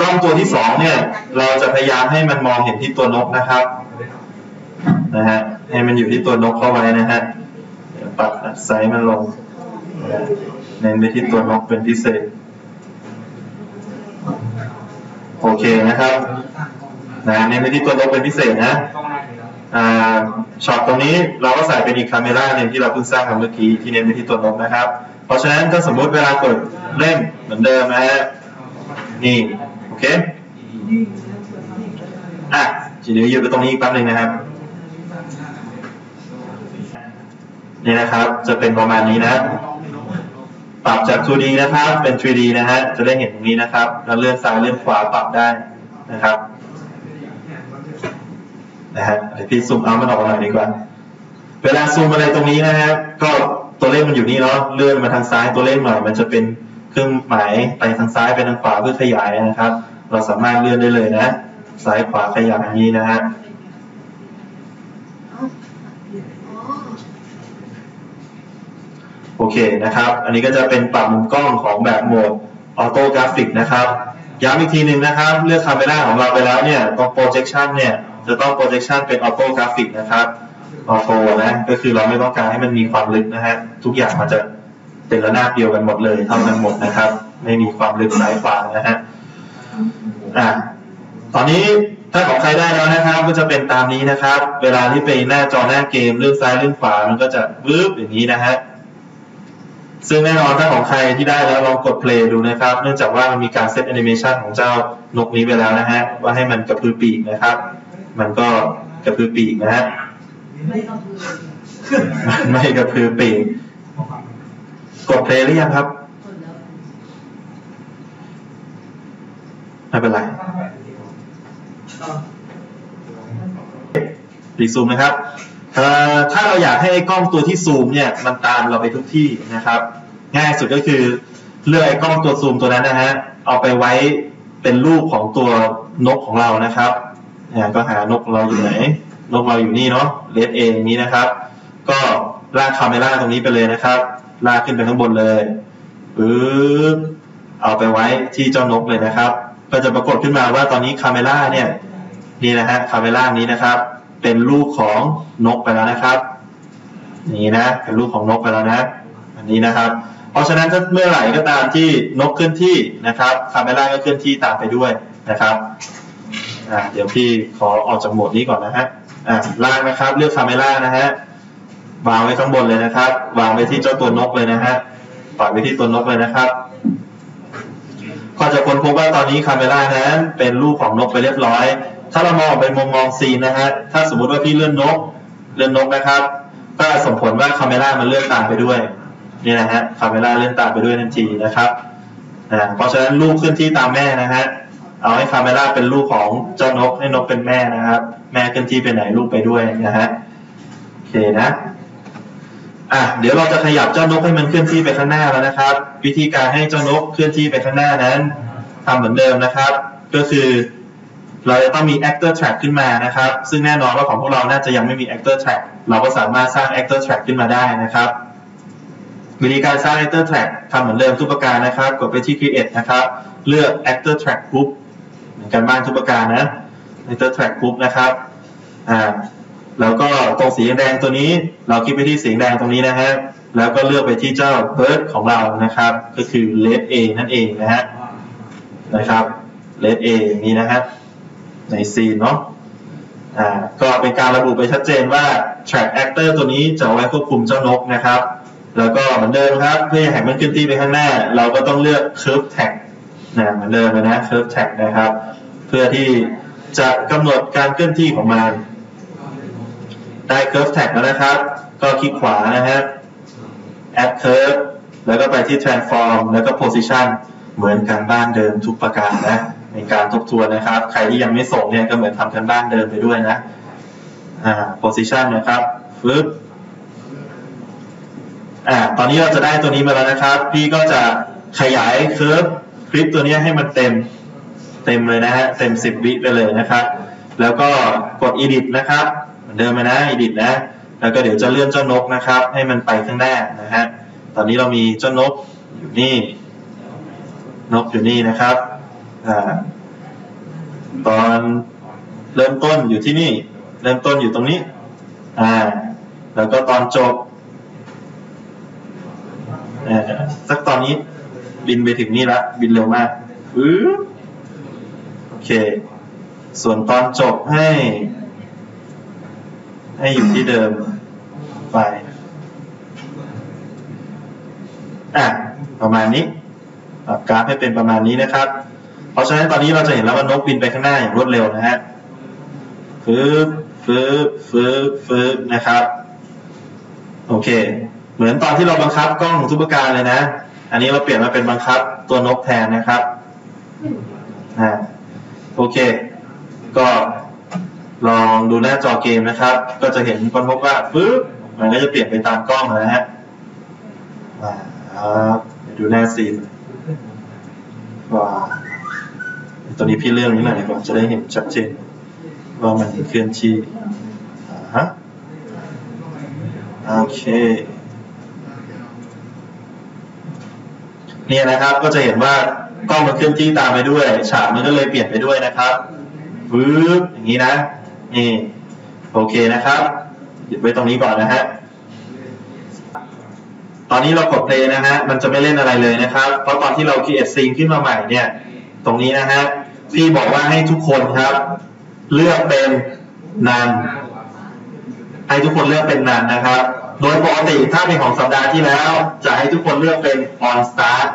กล้องตัวที่สองเนี่ย เราจะพยายามให้มันมองเห็นที่ตัวนกนะครับนะฮะให้มันอยู่ที่ตัวนกเข้าไว้นะฮะปรับไซส์มันลงเน้นไปที่ตัวนกเป็นพิเศษ โอเคนะครับนะเน้นไปที่ตัวนกเป็นพิเศษนะช็อตตรงนี้เราก็ใส่เป็นอีกคาเมล่าหนึ่งที่เราเพิ่งสร้างมาเมื่อกี้ที่เน้นไปที่ตัวนกนะครับ เพราะฉะนั้นถ้าสมมุติเวลากดเล่นเหมือนเดิมนะฮะนี่โอเคอะเดี๋ยวหยุดไปตรงนี้อีกแป๊บหนึงนะครับนี่นะครับจะเป็นประมาณนี้นะ ปรับจาก 2D นะครับ เป็น 3D นะฮะ จะได้เห็นตรงนี้นะครับ แล้วเลื่อนซ้ายเลื่อนขวาปรับได้นะครับ นะฮะ เดี๋ยวพี่ซูมเอามันออกมาหน่อยดีกว่า เวลาซูมอะไรตรงนี้นะฮะ ก็ตัวเลขมันอยู่นี่เนาะ เลื่อนมาทางซ้ายตัวเลขหน่อย มันจะเป็นเครื่องหมายไปทางซ้ายไปทางขวาเพื่อขยายนะครับ เราสามารถเลื่อนได้เลยนะ ซ้ายขวาขยายอย่างนี้นะฮะ โอเคนะครับ อันนี้ก็จะเป็นปรับมุมกล้องของแบบโหมด Orthographic นะครับ ย้ำอีกทีหนึ่งนะครับ เลือกคาเมราของเราไปแล้วเนี่ยตรง projection เนี่ยจะต้อง projection เป็น Orthographic นะครับ ortho นะก็คือเราไม่ต้องการให้มันมีความลึกนะฮะทุกอย่างมันจะเป็นระนาบเดียวกันหมดเลยเท่ากันหมดนะครับ ไม่มีความลึกซ้ายขวานะฮะอะตอนนี้ถ้าของใครได้แล้วนะครับ ก็จะเป็นตามนี้นะครับ เวลาที่ไปหน้าจอหน้าเกมเลื่อนซ้ายเลื่อนขวามันก็จะวืบอย่างนี้นะฮะ ซึ่งแน่นอนถ้าของใครที่ได้แล้วลองกด play ดูนะครับ เนื่องจากว่ามันมีการเซตแอนิเมชันของเจ้านกนี้ไปแล้วนะฮะ ว่าให้มันกระพือปีกนะครับ มันก็กระพือปีกนะฮะ ไม่ต้องพูดมันไม่กระพือปีก กด play หรือยังครับ ไม่เป็นไรรีซูมนะครับ ถ้าเราอยากให้กล้องตัวที่ซูมเนี่ยมันตามเราไปทุกที่นะครับ ง่ายสุดก็คือเลือกไอ้กล้องตัวซูมตัวนั้นนะฮะเอาไปไว้เป็นรูปของตัวนกของเรานะครับก็หานกเราอยู่ไหนนกเราอยู่นี่เนาะเลดเองนี้นะครับ ก็ลากคาเมล่าตรงนี้ไปเลยนะครับ ลากขึ้นไปข้างบนเลยปึ๊บเอาไปไว้ที่เจ้านกเลยนะครับ ก็จะปรากฏขึ้นมาว่าตอนนี้คาเมล่าเนี่ยนี่นะฮะคาเมล่านี้นะครับ เป็นรูปของนกไปแล้วนะครับ นี่นะเป็นรูปของนกไปแล้วนะ อันนี้นะครับ เพราะฉะนั้นถ้าเมื่อไหร่ก็ตามที่นกเคลื่อนที่นะครับคาเมล่าก็เคลื่อนที่ตามไปด้วยนะครับอ่าเดี๋ยวพี่ขอออกจากโหมดนี้ก่อนนะฮะอ่าลากนะครับเลือกคาเมล่านะฮะวางไว้ข้างบนเลยนะครับ วางไว้ที่เจ้าตัวนกเลยนะฮะปล่อยไว้ที่ตัวนกเลยนะครับก็จะค้นพบว่าตอนนี้คาเมล่านั้นเป็นลูกของนกไปเรียบร้อย ถ้าเรามองเป็นมุมมอง scene นะฮะ ถ้าสมมุติว่าพี่เลื่อนนก เลื่อนนกนะครับ ก็ส่งผลว่าคาเมล่ามันเลื่อนตามไปด้วย นี่นะฮะ คาเมล่าเลื่อนตามไปด้วยทันทีนะครับอ่าเพราะฉะนั้นลูกเคลื่อนที่ตามแม่นะฮะ เอาให้คาเมล่าเป็นลูกของเจ้านก ให้นกเป็นแม่นะครับ แม่เคลื่อนที่ไปไหนลูกไปด้วยนะฮะ โอเคนะ อะ เดี๋ยวเราจะขยับเจ้านกให้มันเคลื่อนที่ไปข้างหน้าแล้วนะครับ วิธีการให้เจ้านกเคลื่อนที่ไปข้างหน้านั้นทำเหมือนเดิมนะครับ ก็คือ เราจะต้องมี actor track ขึ้นมานะครับ ซึ่งแน่นอนว่าของพวกเราน่าจะยังไม่มี actor track เราก็สามารถสร้าง actor track ขึ้นมาได้นะครับ วิธีการสร้าง actor track ทำเหมือนเดิมทุกประการนะครับ กดไปที่ create นะครับ เลือก actor track group เหมือนกันบ้านทุกประการนะ actor track group นะครับอ่าแล้วก็ตรงสีแดงตัวนี้ เราคลิกไปที่สีแดงตรงนี้นะฮะแล้วก็เลือกไปที่เจ้า bird ของเรานะครับ ก็คือ red A นั่นเองนะฮะนะครับ let a นี้นะครับ ในซีนเนาะอ่าก็เป็นการระบุไปชัดเจนว่า track actor ตัวนี้จะเอาไว้ควบคุมเจ้านกนะครับ แล้วก็เหมือนเดิมครับเพื่อให้มันเคลื่อนที่ไปข้างหน้า เราก็ต้องเลือก curve tag นะเหมือนเดิมนะ curve tag นะครับ เพื่อที่จะกำหนดการเคลื่อนที่ของมัน ได้ curve tag แล้วนะครับ ก็คลิกขวานะฮะ add curve แล้วก็ไปที่ transform แล้วก็ position เหมือนการบ้านเดิมทุกประการนะ ในการทบทวนนะครับ ใครที่ยังไม่ส่งเนี่ยก็เหมือนทำกันบ้านเดิมไปด้วยนะอ่า position นะครับฟึบอ่าตอนนี้เราจะได้ตัวนี้มาแล้วนะครับ พี่ก็จะขยาย curve คลิปตัวนี้ให้มันเต็มเต็มเลยนะฮะเต็ม 10 วิไปเลยนะครับ แล้วก็กด edit นะครับเหมือนเดิมเลยนะ edit นะ แล้วก็เดี๋ยวจะเลื่อนเจ้านกนะครับ ให้มันไปข้างหน้านะฮะตอนนี้เรามีเจ้านกอยู่นี่ นกอยู่นี่นะครับ ตอนเริ่มต้นอยู่ที่นี่ เริ่มต้นอยู่ตรงนี้ อ่า แล้วก็ตอนจบสักตอนนี้บินไปถึงนี่ละ บินเร็วมากปึ๊บโอเค ส่วนตอนจบให้ ให้อยู่ที่เดิมไปอะประมาณนี้ปรับกราฟให้เป็นประมาณนี้นะครับ เพราะฉะนั้นตอนนี้เราจะเห็นแล้วว่านกบินไปข้างหน้าอย่างรวดเร็วนะฮะฟืบฟืบฟืบฟืบนะครับ โอเค เหมือนตอนที่เราบังคับกล้องของทุกประการเลยนะ อันนี้เราเปลี่ยนมาเป็นบังคับตัวนกแทนนะครับอ่าโอเค ก็ลองดูหน้าจอเกมนะครับ ก็จะเห็นคนพบว่าปึ๊บมันก็จะเปลี่ยนไปตามกล้องนะฮะอ่าครับดูหน้าซีนว้า ตัวนี้พี่เรื่องนี้หน่อยดีกว่าจะได้เห็นชัดเจนว่ามันเคลื่อนที่ฮะโอเคเนี่ยนะครับก็จะเห็นว่ากล้องมันเคลื่อนที่ตามไปด้วย ฉากมันก็เลยเปลี่ยนไปด้วยนะครับปึ๊บอย่างนี้นะนี่โอเคนะครับหยุดไว้ตรงนี้ก่อนนะฮะตอนนี้เรากดเพลย์นะฮะมันจะไม่เล่นอะไรเลยนะครับ เพราะตอนที่เรา create scene ขึ้นมาใหม่เนี่ย ตรงนี้นะฮะ พี่บอกว่าให้ทุกคนครับ เลือกเป็นนานให้ทุกคนเลือกเป็นนานนะครับ โดยปกติถ้าเป็นของสัปดาห์ที่แล้ว จะให้ทุกคนเลือกเป็น on start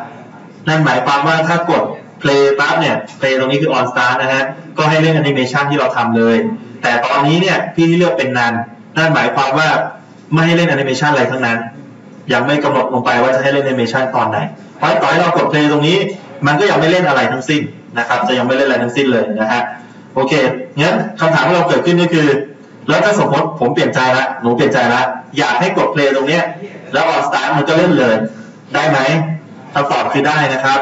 นั่นหมายความว่าถ้ากด play ปั๊บเนี่ย play ตรงนี้คือ on start นะฮะก็ให้เล่นแอนิเมชันที่เราทำเลย แต่ตอนนี้เนี่ยพี่เลือกเป็น none นั่นหมายความว่าไม่ให้เล่นแอนิเมชันอะไรทั้งนั้น ยังไม่กำหนดลงไปว่าจะให้เล่นแอนิเมชันตอนไหนเพราะต่อให้เรากด play ตรงนี้ มันก็ยังไม่เล่นอะไรทั้งสิ้น นะครับ จะยังไม่เล่นอะไรทั้งสิ้นเลยนะฮะโอเคงั้นคำถามที่เราเกิดขึ้นก็คือ แล้วถ้าสมมติผมเปลี่ยนใจละหนูเปลี่ยนใจละอยากให้กด play ตรงเนี้ยแล้ว on start มันก็เล่นเลยได้ไหมคำตอบคือได้นะครับ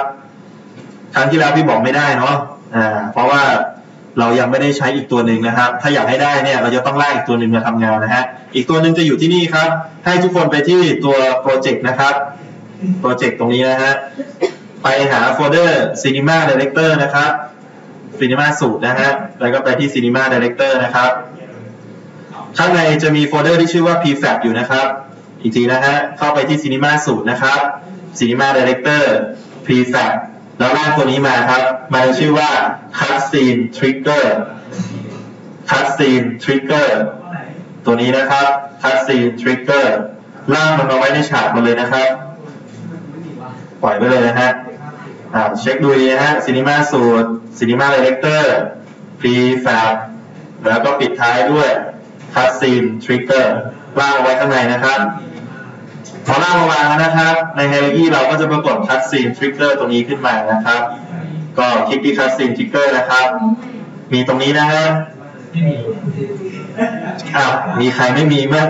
ครั้งที่แล้วพี่บอกไม่ได้เนาะอ่าเพราะว่าเรายังไม่ได้ใช้อีกตัวหนึ่งนะครับ ถ้าอยากให้ได้เนี่ยเราจะต้องลากอีกตัวหนึ่งมาทำงานนะฮะ อีกตัวหนึ่งจะอยู่ที่นี่ครับ ให้ทุกคนไปที่ตัว project นะครับ project ตรงนี้นะฮะ ไปหาโฟลเดอร์ Cinema Director นะครับ Cinema สูตรนะฮะ แล้วก็ไปที่ Cinema Director นะครับ ข้างในจะมีโฟลเดอร์ที่ชื่อว่า prefab อยู่นะครับ อีกทีนะฮะ เข้าไปที่ Cinema สูตรนะครับ Cinema Director prefab แล้วลากตัวนี้มาครับ มันชื่อว่า cutscene trigger cutscene trigger ตัวนี้นะครับ cutscene trigger ล่างมันมาไว้ในฉากมันเลยนะครับ ปล่อยไปเลยนะฮะ เช็คดูดีนะฮะ Cinema สูตร Cinema Director prefab แล้วก็ปิดท้ายด้วย cutscene trigger ล่างเอาไว้ข้างในนะครับพอล่างมาวางแล้วนะครับ ใน hierarchy เราก็จะปรากฏ cutscene trigger ตรงนี้ขึ้นมานะครับ ก็คลิกที่ cutscene trigger นะครับ มีตรงนี้นะฮะอ้าวมีใครไม่มีมั้ย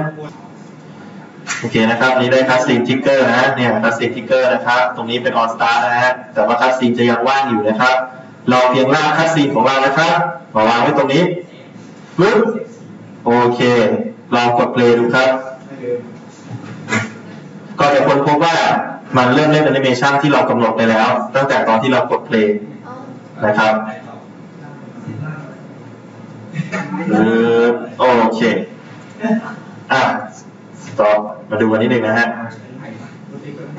โอเคนะครับนี่ได้ cutscene trigger นะเนี่ย cutscene trigger นะครับ ตรงนี้เป็น on start นะฮะแต่ว่า cutscene จะยังว่างอยู่นะครับ เราเพียงลาก cutscene ของเรานะครับมาวางไว้ตรงนี้ปึ๊บโอเคลองกด play ดูครับ ก็จะค้นพบว่ามันเริ่มเล่นแอนิเมชันที่เรากำหนดไปแล้ว ตั้งแต่ตอนที่เรากด play นะครับปึ๊บโอเคอะ stop มาดูกันนิดนึงนะฮะ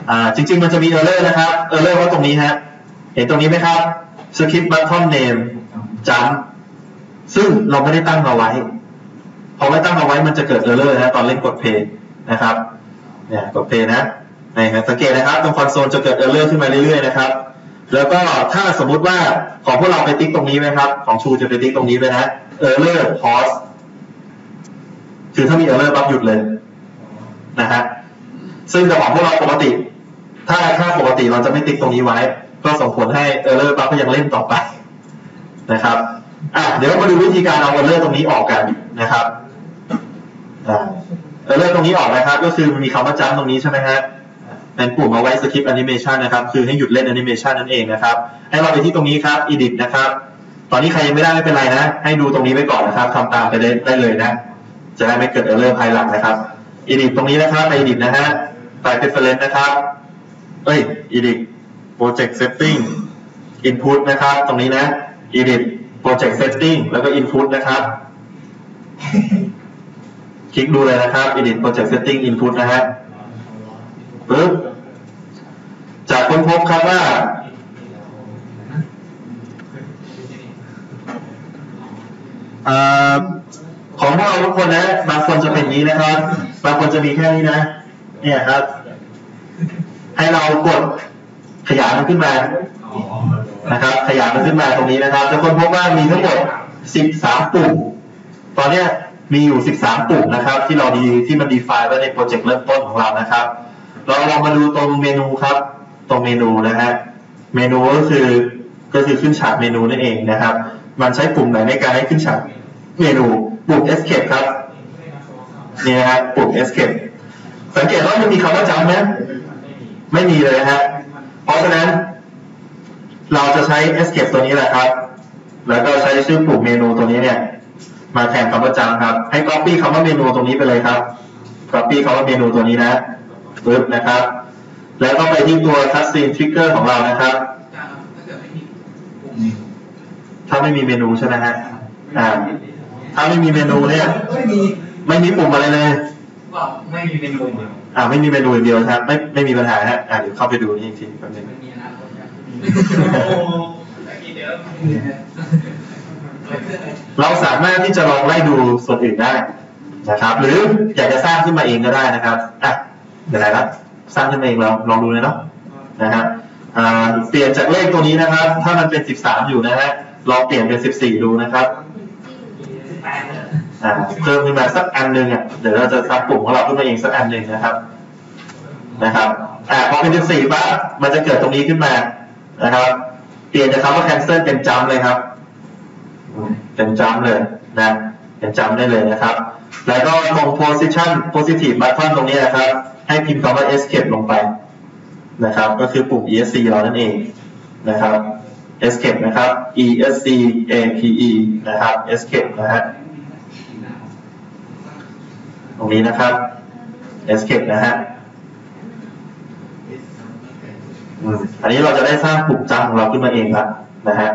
อ่าจริง ๆ มันจะมี error นะครับ error ว่าตรงนี้ฮะเห็นตรงนี้ไหมครับ script button name จำซึ่งเราไม่ได้ตั้งเอาไว้พอไม่ตั้งเอาไว้มันจะเกิด error นะตอนเล่นกด play นะครับเนี่ยกด play นะนี่สังเกตนะครับตรงคอนโซลจะเกิด error ขึ้นมาเรื่อยๆนะครับแล้วก็ถ้าสมมุติว่าของพวกเราไปติ๊กตรงนี้ไหมครับ ของชูจะไปติ๊กตรงนี้ไปนะ error pause คือถ้ามี error ปั๊บหยุดเลย นะฮะซึ่งแต่ของพวกเราปกติ ถ้าถ้าปกติเราจะไม่ติ๊กตรงนี้ไว้ ก็ส่งผลให้ error ปั๊บก็ยังเล่นต่อไปนะครับอะเดี๋ยวมาดูวิธีการเอา error ตรงนี้ออกกันนะครับเอ่า error ตรงนี้ออกนะครับ ก็คือมันมีคำว่าจ้ำตรงนี้ใช่ไหมฮะเป็นปุ่มเอาไว้ skip แอนิเมชันนะครับ คือให้หยุดเล่นแอนิเมชันนั่นเองนะครับ ให้เราไปที่ตรงนี้ครับ edit นะครับ ตอนนี้ใครยังไม่ได้ไม่เป็นไรนะ ให้ดูตรงนี้ไปก่อนนะครับทำตามไปได้ได้เลยนะ จะได้ไม่เกิด error ภายหลังนะครับ edit ตรงนี้นะครับไป edit นะฮะไป preference นะครับ เอ้ย edit project setting input นะครับ ตรงนี้นะ edit project setting แล้วก็ input นะครับ คลิกดูเลยนะครับ edit project setting input นะฮะปึ๊บจากค้นพบครับว่าอของพวกเราทุกคนนะ บางคนจะเป็นนี้นะครับ บางคนจะมีแค่นี้นะ เนี่ยครับ ให้เรากดขยายมันขึ้นมานะครับ ขยายมันขึ้นมาตรงนี้นะครับจะคนพบว่ามีทั้งหมด 13 ปุ่ม ตอนนี้มีอยู่ 13 ปุ่มนะครับ ที่เราดีที่มัน define ไว้ในโปรเจกต์เริ่มต้นของเรานะครับ เราลองมาดูตรงเมนูครับ ตรงเมนูนะฮะเมนูก็คือก็คือขึ้นฉากเมนูนั่นเองนะครับ มันใช้ปุ่มไหนในการให้ขึ้นฉากเมนูปุ่ม escape ครับ นี่นะฮะปุ่ม escape สังเกตว่ามันมีคำว่าจำไหมไม่มีเลยฮะ เพราะฉะนั้น เราจะใช้ escape ตัวนี้แหละครับ แล้วก็ใช้ชื่อปุ่มเมนูตัวนี้เนี่ย มาแทนคำว่าจำครับ ให้ copy คำว่าเมนูตรงนี้ไปเลยครับ copy คำว่าเมนูตัวนี้นะปึ๊บนะครับ แล้วก็ไปที่ตัว cutscene trigger ของเรานะครับถ้าไม่มีเมนูใช่ไหมฮะ อ่า ถ้าไม่มีเมนูเนี่ย ไม่มีไม่มีปุ่มอะไรเลยก็ไม่มีเมนูเดียวอ่าไม่มีเมนูอย่างเดียวนะครับ ไม่ไม่มีปัญหาฮะอ่าเดี๋ยวเข้าไปดูนี่อีกทีแป๊บนึงมันมีอนาคตครับโอ้ไอ้กี่เดี๋ยวเราสามารถที่จะลองไล่ดูส่วนอื่นได้นะครับ หรืออยากจะสร้างขึ้นมาเองก็ได้นะครับอะเดี๋ยวไหนละสร้างขึ้นมาเองเราลองดูเลยเนาะนะฮะอ่าเปลี่ยนจากเลขตัวนี้นะครับ ถ้ามันเป็น 13 อยู่นะฮะลองเปลี่ยนเป็น 14 ดูนะครับแปดเลยอ่า เพิ่มขึ้นมาสักอันหนึ่งอะเดี๋ยวเราจะซับปุ่มของเราขึ้นมาเองสักอันหนึ่งนะครับนะครับอ่าพอเป็น14ปั๊บมันจะเกิดตรงนี้ขึ้นมานะครับ เปลี่ยนจากคำว่า cancel เป็นจำเลยครับ เป็นจำเลยนะเป็นจำได้เลยนะครับ แล้วก็ตรง position positive button ตรงนี้นะครับ ให้พิมพ์คำว่า escape ลงไปนะครับ ก็คือปุ่ม esc เรานั่นเองนะครับ escape นะครับ esc ape นะครับ escape นะฮะ ตรงนี้นะครับ escape นะฮะอันนี้เราจะได้สร้างปุ่มจำของเราขึ้นมาเองล้วนะฮะ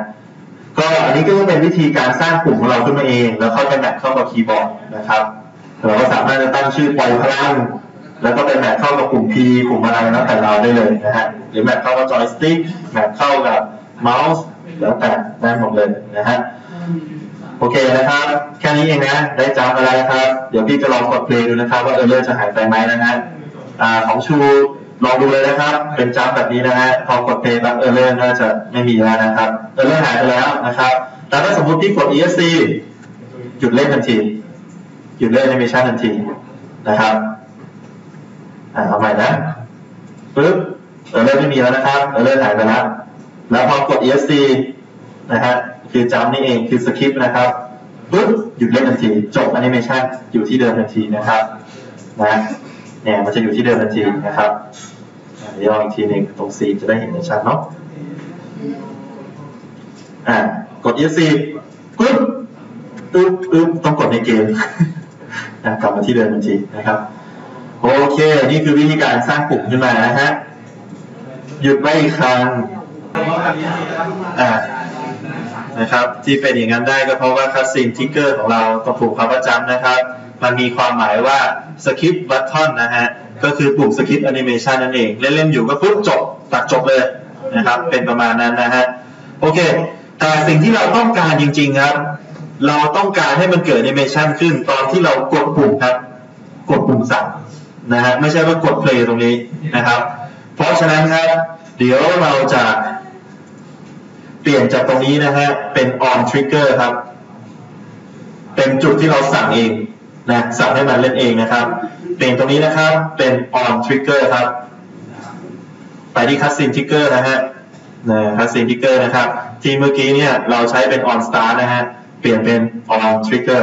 ก็อันนี้ก็เป็นวิธีการสร้างปุ่มของเราขึ้นมาเอง แล้วค่อยไป map เข้ากับคีย์บอร์ดนะครับเราก็สามารถจะตั้งชื่อปล่อยพลังแล้วก็ไปแมทเข้ากับกลุ่ม P กลุ่มอะไรแล้วแต่เราได้เลยนะฮะหรือ map เข้ากับจอยสติ๊ก map เข้ากับเมาส์แล้วแต่ได้หมดเลยนะฮะ โอเคนะครับ แค่นี้เองนะ ได้จำอะไรนะครับ เดี๋ยวพี่จะลองกด play ดูนะครับ ว่า error จะหายไปไหมนะฮะอ่าของชูลองดูเลยนะครับ เป็นจำแบบนี้นะฮะ พอกด play ปั๊บ error น่าจะไม่มีแล้วนะครับ error หายไปแล้วนะครับแล้วถ้าสมมติพี่กด ESC หยุดเล่นทันที หยุดเล่นแอนิเมชันทันทีนะครับ อ่าเอาใหม่นะปึ๊บ error ไม่มีแล้วนะครับ error หายไปแล้ว แล้วพอกด ESC นะฮะ คือ Jump นี่เองคือ skip นะครับปึ๊บหยุดเล่นทันทีจบแอนิเมชันอยู่ที่เดิมทันทีนะครับนะเนี่ยมันจะอยู่ที่เดิมทันทีนะครับเดี๋ยวลองอีกทีหนึ่งตรงซีจะได้เห็นชัดเนาะอ่ากด ESC ปึ๊บปึ๊บปึ๊บต้องกดในเกมอะกลับมาที่เดิมทันทีนะครับโอเค นี่คือวิธีการสร้างปุ่มขึ้นมานะฮะหยุดไว้อีกครั้งอ่า นะครับ ที่เป็นอย่างนั้นได้ก็เพราะว่า Cutscene Trigger ของเราตรงปุ่มคำว่าจำนะครับ มันมีความหมายว่า Skip Button นะฮะก็คือปุ่ม skip แอนิเมชันนั่นเอง เล่นๆอยู่ก็ปุ๊บจบตัดจบเลยนะครับ เป็นประมาณนั้นนะฮะโอเค แต่สิ่งที่เราต้องการจริง ๆครับ เราต้องการให้มันเกิดแอนิเมชันขึ้นตอนที่เรากดปุ่มครับ กดปุ่มสั่งนะฮะไม่ใช่ว่ากด play ตรงนี้นะครับ เพราะฉะนั้นครับ เดี๋ยวเราจะ เปลี่ยนจากตรงนี้นะฮะเป็น on trigger ครับ เป็นจุดที่เราสั่งเองนะสั่งให้มันเล่นเองนะครับ เปลี่ยนตรงนี้นะครับเป็น on trigger ครับ ไปที่ cutscene trigger นะฮะนะ cutscene trigger นะครับ ที่เมื่อกี้เนี่ยเราใช้เป็น on start นะฮะเปลี่ยนเป็น on trigger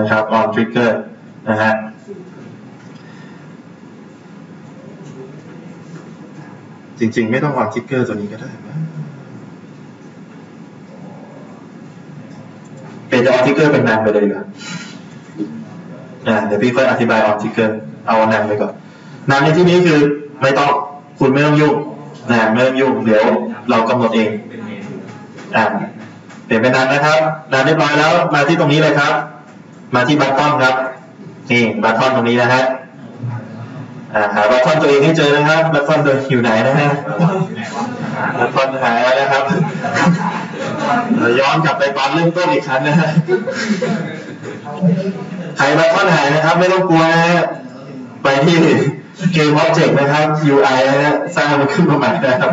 นะครับ on trigger นะฮะจริงๆ ไม่ต้อง on trigger ตัวนี้ก็ได้นะ เปลี่ยนจาก on trigger เป็น none ไปเลยดีกว่าอ่าเดี๋ยวพี่ค่อยอธิบาย on trigger เอา none ไปก่อน none ในที่นี้คือไม่ต้องคุณไม่ต้องยุ่งนะไม่ต้องยุ่งเดี๋ยวเรากำหนดเองเป็นเมนูอ่าเปลี่ยนเป็นนั้นะครับนานเรียบร้อยแล้วมาที่ตรงนี้เลยครับ มาที่บัตตอนครับนี่บัตตอนตรงนี้นะฮะอ่าหาบัตตอนตัวเองให้เจอนะครับบัตตอนตัวอยู่ไหนนะฮะบัตตอนหายแล้วนะครับ ย้อนกลับไปตอนเริ่มต้นอีกครั้งนะฮะใครบัตตอนหายนะครับ ไม่ต้องกลัวนะฮะไปที่เกม Object นะครับ UI นะฮะสร้างมันขึ้นมาใหม่นะครับ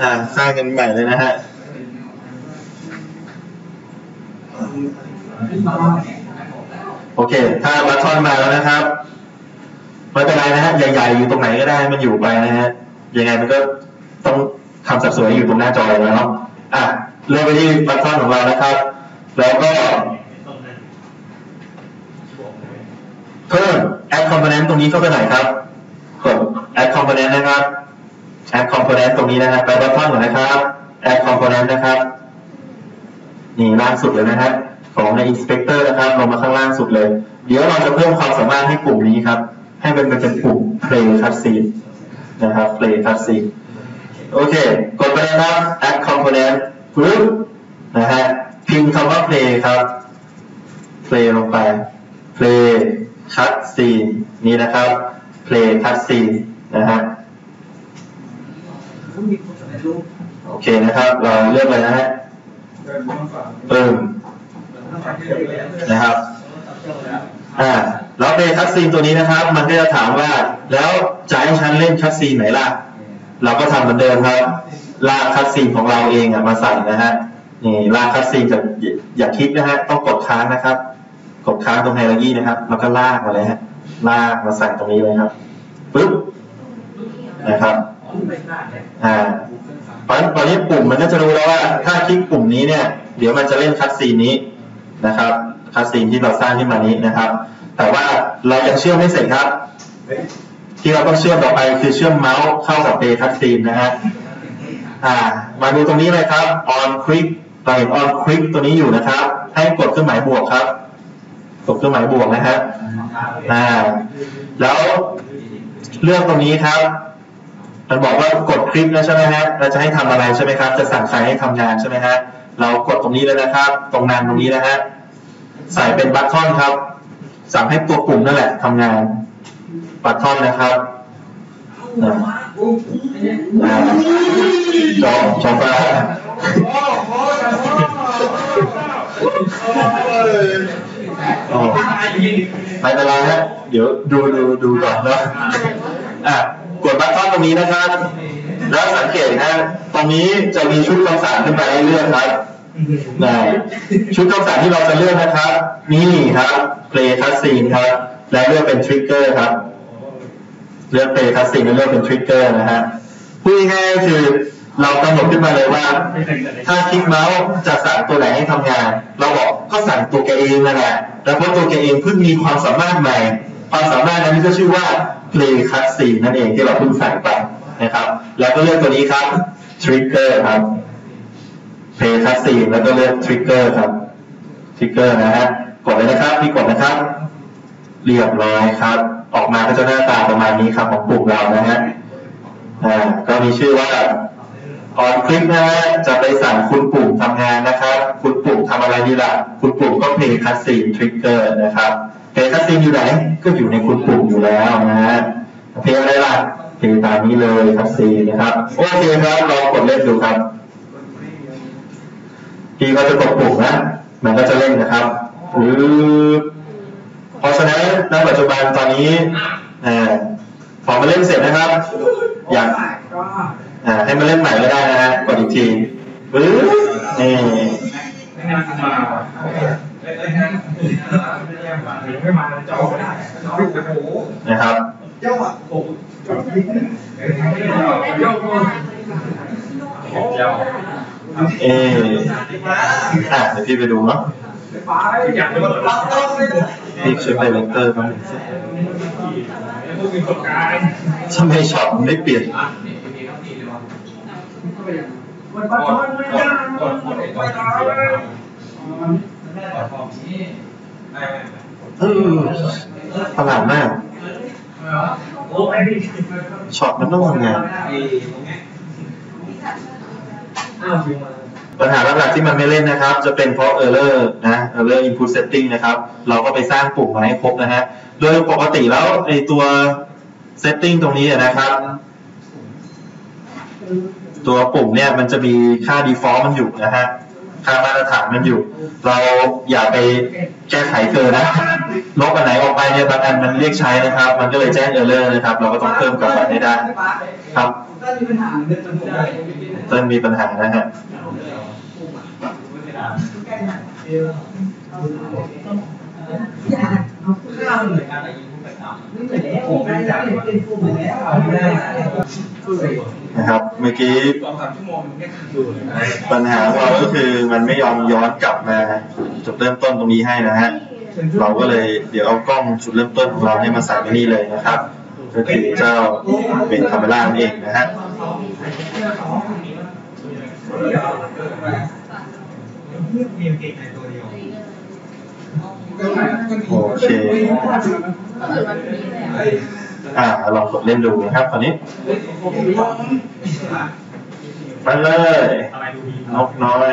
อ่า สร้างกันใหม่เลยนะฮะโอเค ถ้าบัตทอนมาแล้วนะครับไม่เป็นไรนะฮะ ใหญ่ๆ อยู่ตรงไหนก็ได้ มันอยู่ไปนะฮะ ยังไงมันก็ต้องทำสัดส่วนอยู่ตรงหน้าจออยู่แล้วเนาะ อะเริ่มไปที่บัตทอนของเรานะครับ แล้วก็เพิ่ม add component ตรงนี้เข้าไปหน่อยครับกด add component นะครับ add component ตรงนี้นะฮะไปบัตทอนก่อนนะครับ add component นะครับ นี่ล่างสุดเลยนะฮะของใน inspector นะครับลงมาข้างล่างสุดเลย เดี๋ยวเราจะเพิ่มความสามารถให้ปุ่มนี้ครับ ให้มันเป็นปุ่ม play cutscene นะครับ play cutscene โอเค กดไปเลยครับ add component ปึ๊บนะฮะ พิมพ์คำว่า play ครับ play ลงไป play cutscene นี่นะครับ play cutscene นะฮะ โอเคนะครับ เราเลือกเลยนะฮะปึ้มฝั่งนะครับ อ่า แล้วใน cutscene ตัวนี้นะครับ มันก็จะถามว่า แล้วจะให้ฉันเล่น cutscene ไหนล่ะ เราก็ทำเหมือนเดิมครับ ลาก cutscene ของเราเองมาใส่นะฮะนี่ลาก cutscene จากอย่าอย่าคลิกนะฮะต้องกดค้างนะครับ กดค้างตรง hierarchy นะครับ แล้วก็ลากมาเลยฮะลากมาใส่ตรงนี้เลยครับปึ๊บนะครับไม่พลาดเลยอ่าเพราะฉะนั้นตอนนี้ปุ่มมันก็จะรู้แล้วว่า ถ้าคลิกปุ่มนี้เนี่ย เดี๋ยวมันจะเล่นคัดซีนนี้นะครับคัดซีนที่เราสร้างขึ้นมานี้นะครับ แต่ว่าเรายังเชื่อมไม่เสร็จครับ ที่เราต้องเชื่อมต่อไปคือเชื่อมเมาส์เข้ากับเปคัดซีนนะฮะอ่ามาดูตรงนี้เลยครับ on click เราเห็น on click ตัวนี้อยู่นะครับ ให้กดเครื่องหมายบวกครับ กดเครื่องหมายบวกนะฮะอ่าแล้วเลือกตรงนี้ครับ มันบอกว่ากดคลิกแล้วใช่ไหมฮะเราจะให้ทำอะไรใช่ไหมครับ จะสั่งใครให้ทำงานใช่ไหมฮะ เรากดตรงนี้เลยนะครับ ตรงนั้นตรงนี้นะฮะ ใส่เป็นบัตทอนครับ สั่งให้ตัวปุ่มนั่นแหละทำงาน บัตทอนนะครับนะอ่าจอจอฟ้าโอ้ไม่เป็นไรฮะ เดี๋ยวดูดูดูก่อนนะอะกดบัตทอนตรงนี้นะครับ แล้วสังเกตนะตรงนี้จะมีชุดคำสั่งขึ้นมาให้เลือกครับนะชุดคำสั่งที่เราจะเลือกนะครับ นี่ครับ play cutscene ครับ และเลือกเป็น trigger ครับ เลือก play cutscene และเลือกเป็น trigger นะฮะพูดง่ายๆคือเรากำหนดขึ้นมาเลยว่า ถ้าคลิกเมาส์จะสั่งตัวไหนให้ทำงาน เราบอกก็สั่งตัวแกเองนั่นแหละแล้วเพราะตัวแกเองเพิ่งมีความสามารถใหม่ ความสามารถนั้นก็ชื่อว่า play c u t 4นั่นเองที่เราเพิ่งสั่งไปนะครับ แล้วก็เลือกตัวนี้ครับ trigger ครับ play c u t 4แล้วก็เลือก trigger ครับ trigger นะฮะกดเลยนะครับพี่กดนะครับ เรียบร้อยครับ ออกมาก็จะหน้าตาประมาณนี้ครับของปุ่มเรานะฮะอ่าก็มีชื่อว่าออนคลิกนะฮะจะไปสั่งคุณปุ่มทำงานนะครับ คุณปุ่มทำอะไรดีล่ะ คุณปุ่มก็ play cutscene trigger นะครับ play cutscene อยู่ไหนก็อยู่ในคุณปุ่มอยู่แล้วนะฮะเพลงอะไรล่ะเพลงตามนี้เลย cutscene นะครับโอเคครับลองกดเล่นดูครับพี่ก็จะกดปุ่มนะ มันก็จะเล่นนะครับหรือ เพราะฉะนั้นณปัจจุบันตอนนี้พอมาเล่นเสร็จนะครับ อยากให้มาเล่นใหม่ก็ได้นะฮะกดอีกทีปึ๊บนี่ไม่งั้นมาเอ้ยเอ้ยงั้นไม่มาจอไม่ได้จอโอ้โหนะครับเจ้าอะโอ้โหจอยิงเอ้ยเจ้าเจ้าเอออะเดี๋ยวพี่ไปดูเนาะ ฟ้าอยากจะมารับต้องเลยพี่เช็คไดเรคเตอร์บ้างทำไมช็อตไม่เปลี่ยนมันปัดมันไม่ได้มันไม่ได้เออประหลาดมากช็อตมันต้องทำงอ้าวอยู่มา ปัญหาหลักๆที่มันไม่เล่นนะครับ จะเป็นเพราะ error นะ error input setting นะครับ เราก็ไปสร้างปุ่มมาให้ครบนะฮะ โดยปกติแล้วไอตัว setting ตรงนี้นะครับ ตัวปุ่มเนี่ยมันจะมีค่า default มันอยู่นะฮะ ค่ามาตรฐานมันอยู่ เราอย่าไปแก้ไขเกินนะ ลบอันไหนออกไปเนี่ยบางอันมันเรียกใช้นะครับ มันก็เลยแจ้ง error นะครับ เราก็ต้องเพิ่มกลับไปให้ได้ ครับถ้ามีปัญหาเรื่องจมูกได้เต้นมีปัญหานะฮะข้าวเหมือ นะครับ เมื่อกี้ปัญหาของเราก็คือมันไม่ยอมย้อนกลับมาจุดเริ่มต้นตรงนี้ให้นะฮะ เราก็เลยเดี๋ยวเอากล้องจุดเริ่มต้นของเราเนี่ยมาใส่ไว้นี่เลยนะครับก็คือเจ้าเป็นคาเมล่านั่นเองนะฮะ มีเก่งในตัวเดียวโอเคอ่าลองกดเล่นดูนะครับตอนนี้ไปเลยนกน้อย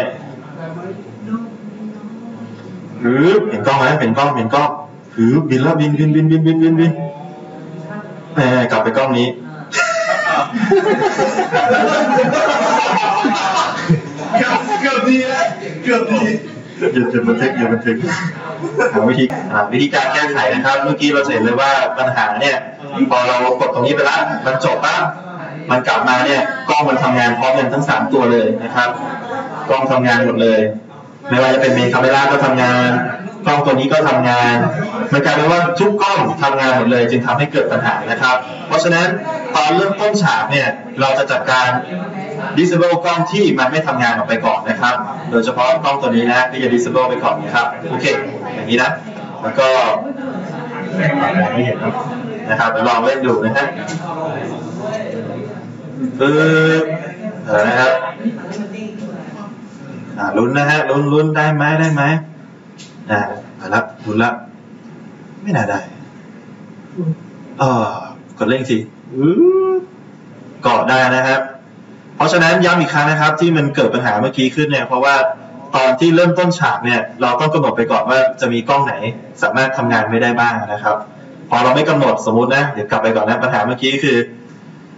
หือเห็นกล้องไหมเห็นกล้องเห็นกล้องหือบินแล้วบินบินบินบินบินบินบินแหมกลับไปกล้องนี้เกือบดีแล้ว เกือบดีหยุดหยุดบันทึกหยุดบันทึกหาวิธีอ่าวิธีการแก้ไขนะครับ เมื่อกี้เราเห็นเลยว่าปัญหาเนี่ย พอเรากดตรงนี้ไปแล้วมันจบปั๊บมันกลับมาเนี่ยกล้องมันทำงานพร้อมกันทั้งสามตัวเลยนะครับ กล้องทำงานหมดเลย ไม่ว่าจะเป็นเมนคาเมล่าก็ทำงาน กล้องตัวนี้ก็ทำงานมันกลายเป็นว่าทุกกล้องทำงานหมดเลย จึงทำให้เกิดปัญหานะครับ เพราะฉะนั้นตอนเริ่มต้นฉากเนี่ยเราจะจัดการ disable กล้องที่มันไม่ทำงานออกไปก่อนนะครับ โดยเฉพาะกล้องตัวนี้นะที่จะ disable ไปก่อนนะครับโอเค อย่างนี้นะแล้วก็ไม่เห็นครับนะครับลองเล่นดูนะฮะปึ๊บนะครับอ่าลุ้นนะฮะลุ้นลุ้นได้ไหมได้ไหม อ่ามาละลุ้นละ ไม่น่าได้อ๋อกดเล่นอีกทีอื้อเกาะได้นะครับ เพราะฉะนั้นย้ำอีกครั้งนะครับ ที่มันเกิดปัญหาเมื่อกี้ขึ้นเนี่ย เพราะว่าตอนที่เริ่มต้นฉากเนี่ย เราต้องกำหนดไปก่อนว่าจะมีกล้องไหน สามารถทำงานไม่ได้บ้างนะครับ พอเราไม่กำหนดสมมุตินะเดี๋ยวกลับไปก่อนนะปัญหาเมื่อกี้คือ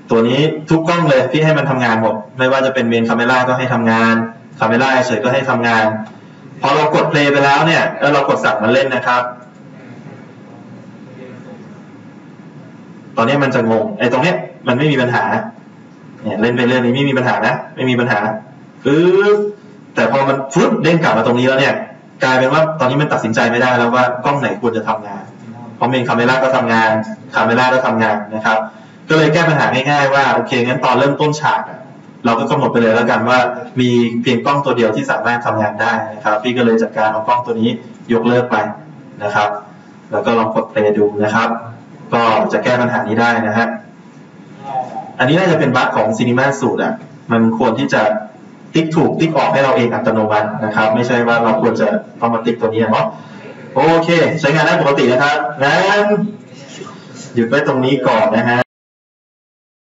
ตัวนี้ทุกกล้องเลยที่ให้มันทำงานหมดไม่ว่าจะเป็น Main Camera ก็ให้ทำงานคาเมล่าเฉยก็ให้ทำงาน พอเรากด play ไปแล้วเนี่ยแล้วเรากดสั่งมันเล่นนะครับ ตอนนี้มันจะงงไอ้ตรงเนี้ยมันไม่มีปัญหาเนี่ยเล่นไปเรื่อยนี้ไม่มีปัญหานะ ไม่มีปัญหาปึ๊บแต่พอมันฟึบเด้งกลับมาตรงนี้แล้วเนี่ย กลายเป็นว่าตอนนี้มันตัดสินใจไม่ได้แล้วว่ากล้องไหนควรจะทำงานเพราะ Main Camera ก็ทำงานคาเมล่าก็ทำงานนะครับ ก็เลยแก้ปัญหาง่ายๆว่าโอเคงั้นตอนเริ่มต้นฉาก เราก็กำหนดไปเลยแล้วกันว่ามีเพียงกล้องตัวเดียวที่สามารถทำงานได้นะครับ พี่ก็เลยจัดการเอากล้องตัวนี้ยกเลิกไปนะครับ แล้วก็ลองกด play ดูนะครับ ก็จะแก้ปัญหานี้ได้นะฮะอันนี้น่าจะเป็นบั๊กของ Cinema สูตรอะมันควรที่จะติ๊กถูกติ๊กออกให้เราเองอัตโนมัตินะครับ ไม่ใช่ว่าเราควรจะต้องมาติ๊กตัวนี้เนาะโอเค ใช้งานได้ปกตินะครับงั้นหยุดไว้ตรงนี้ก่อนนะฮะ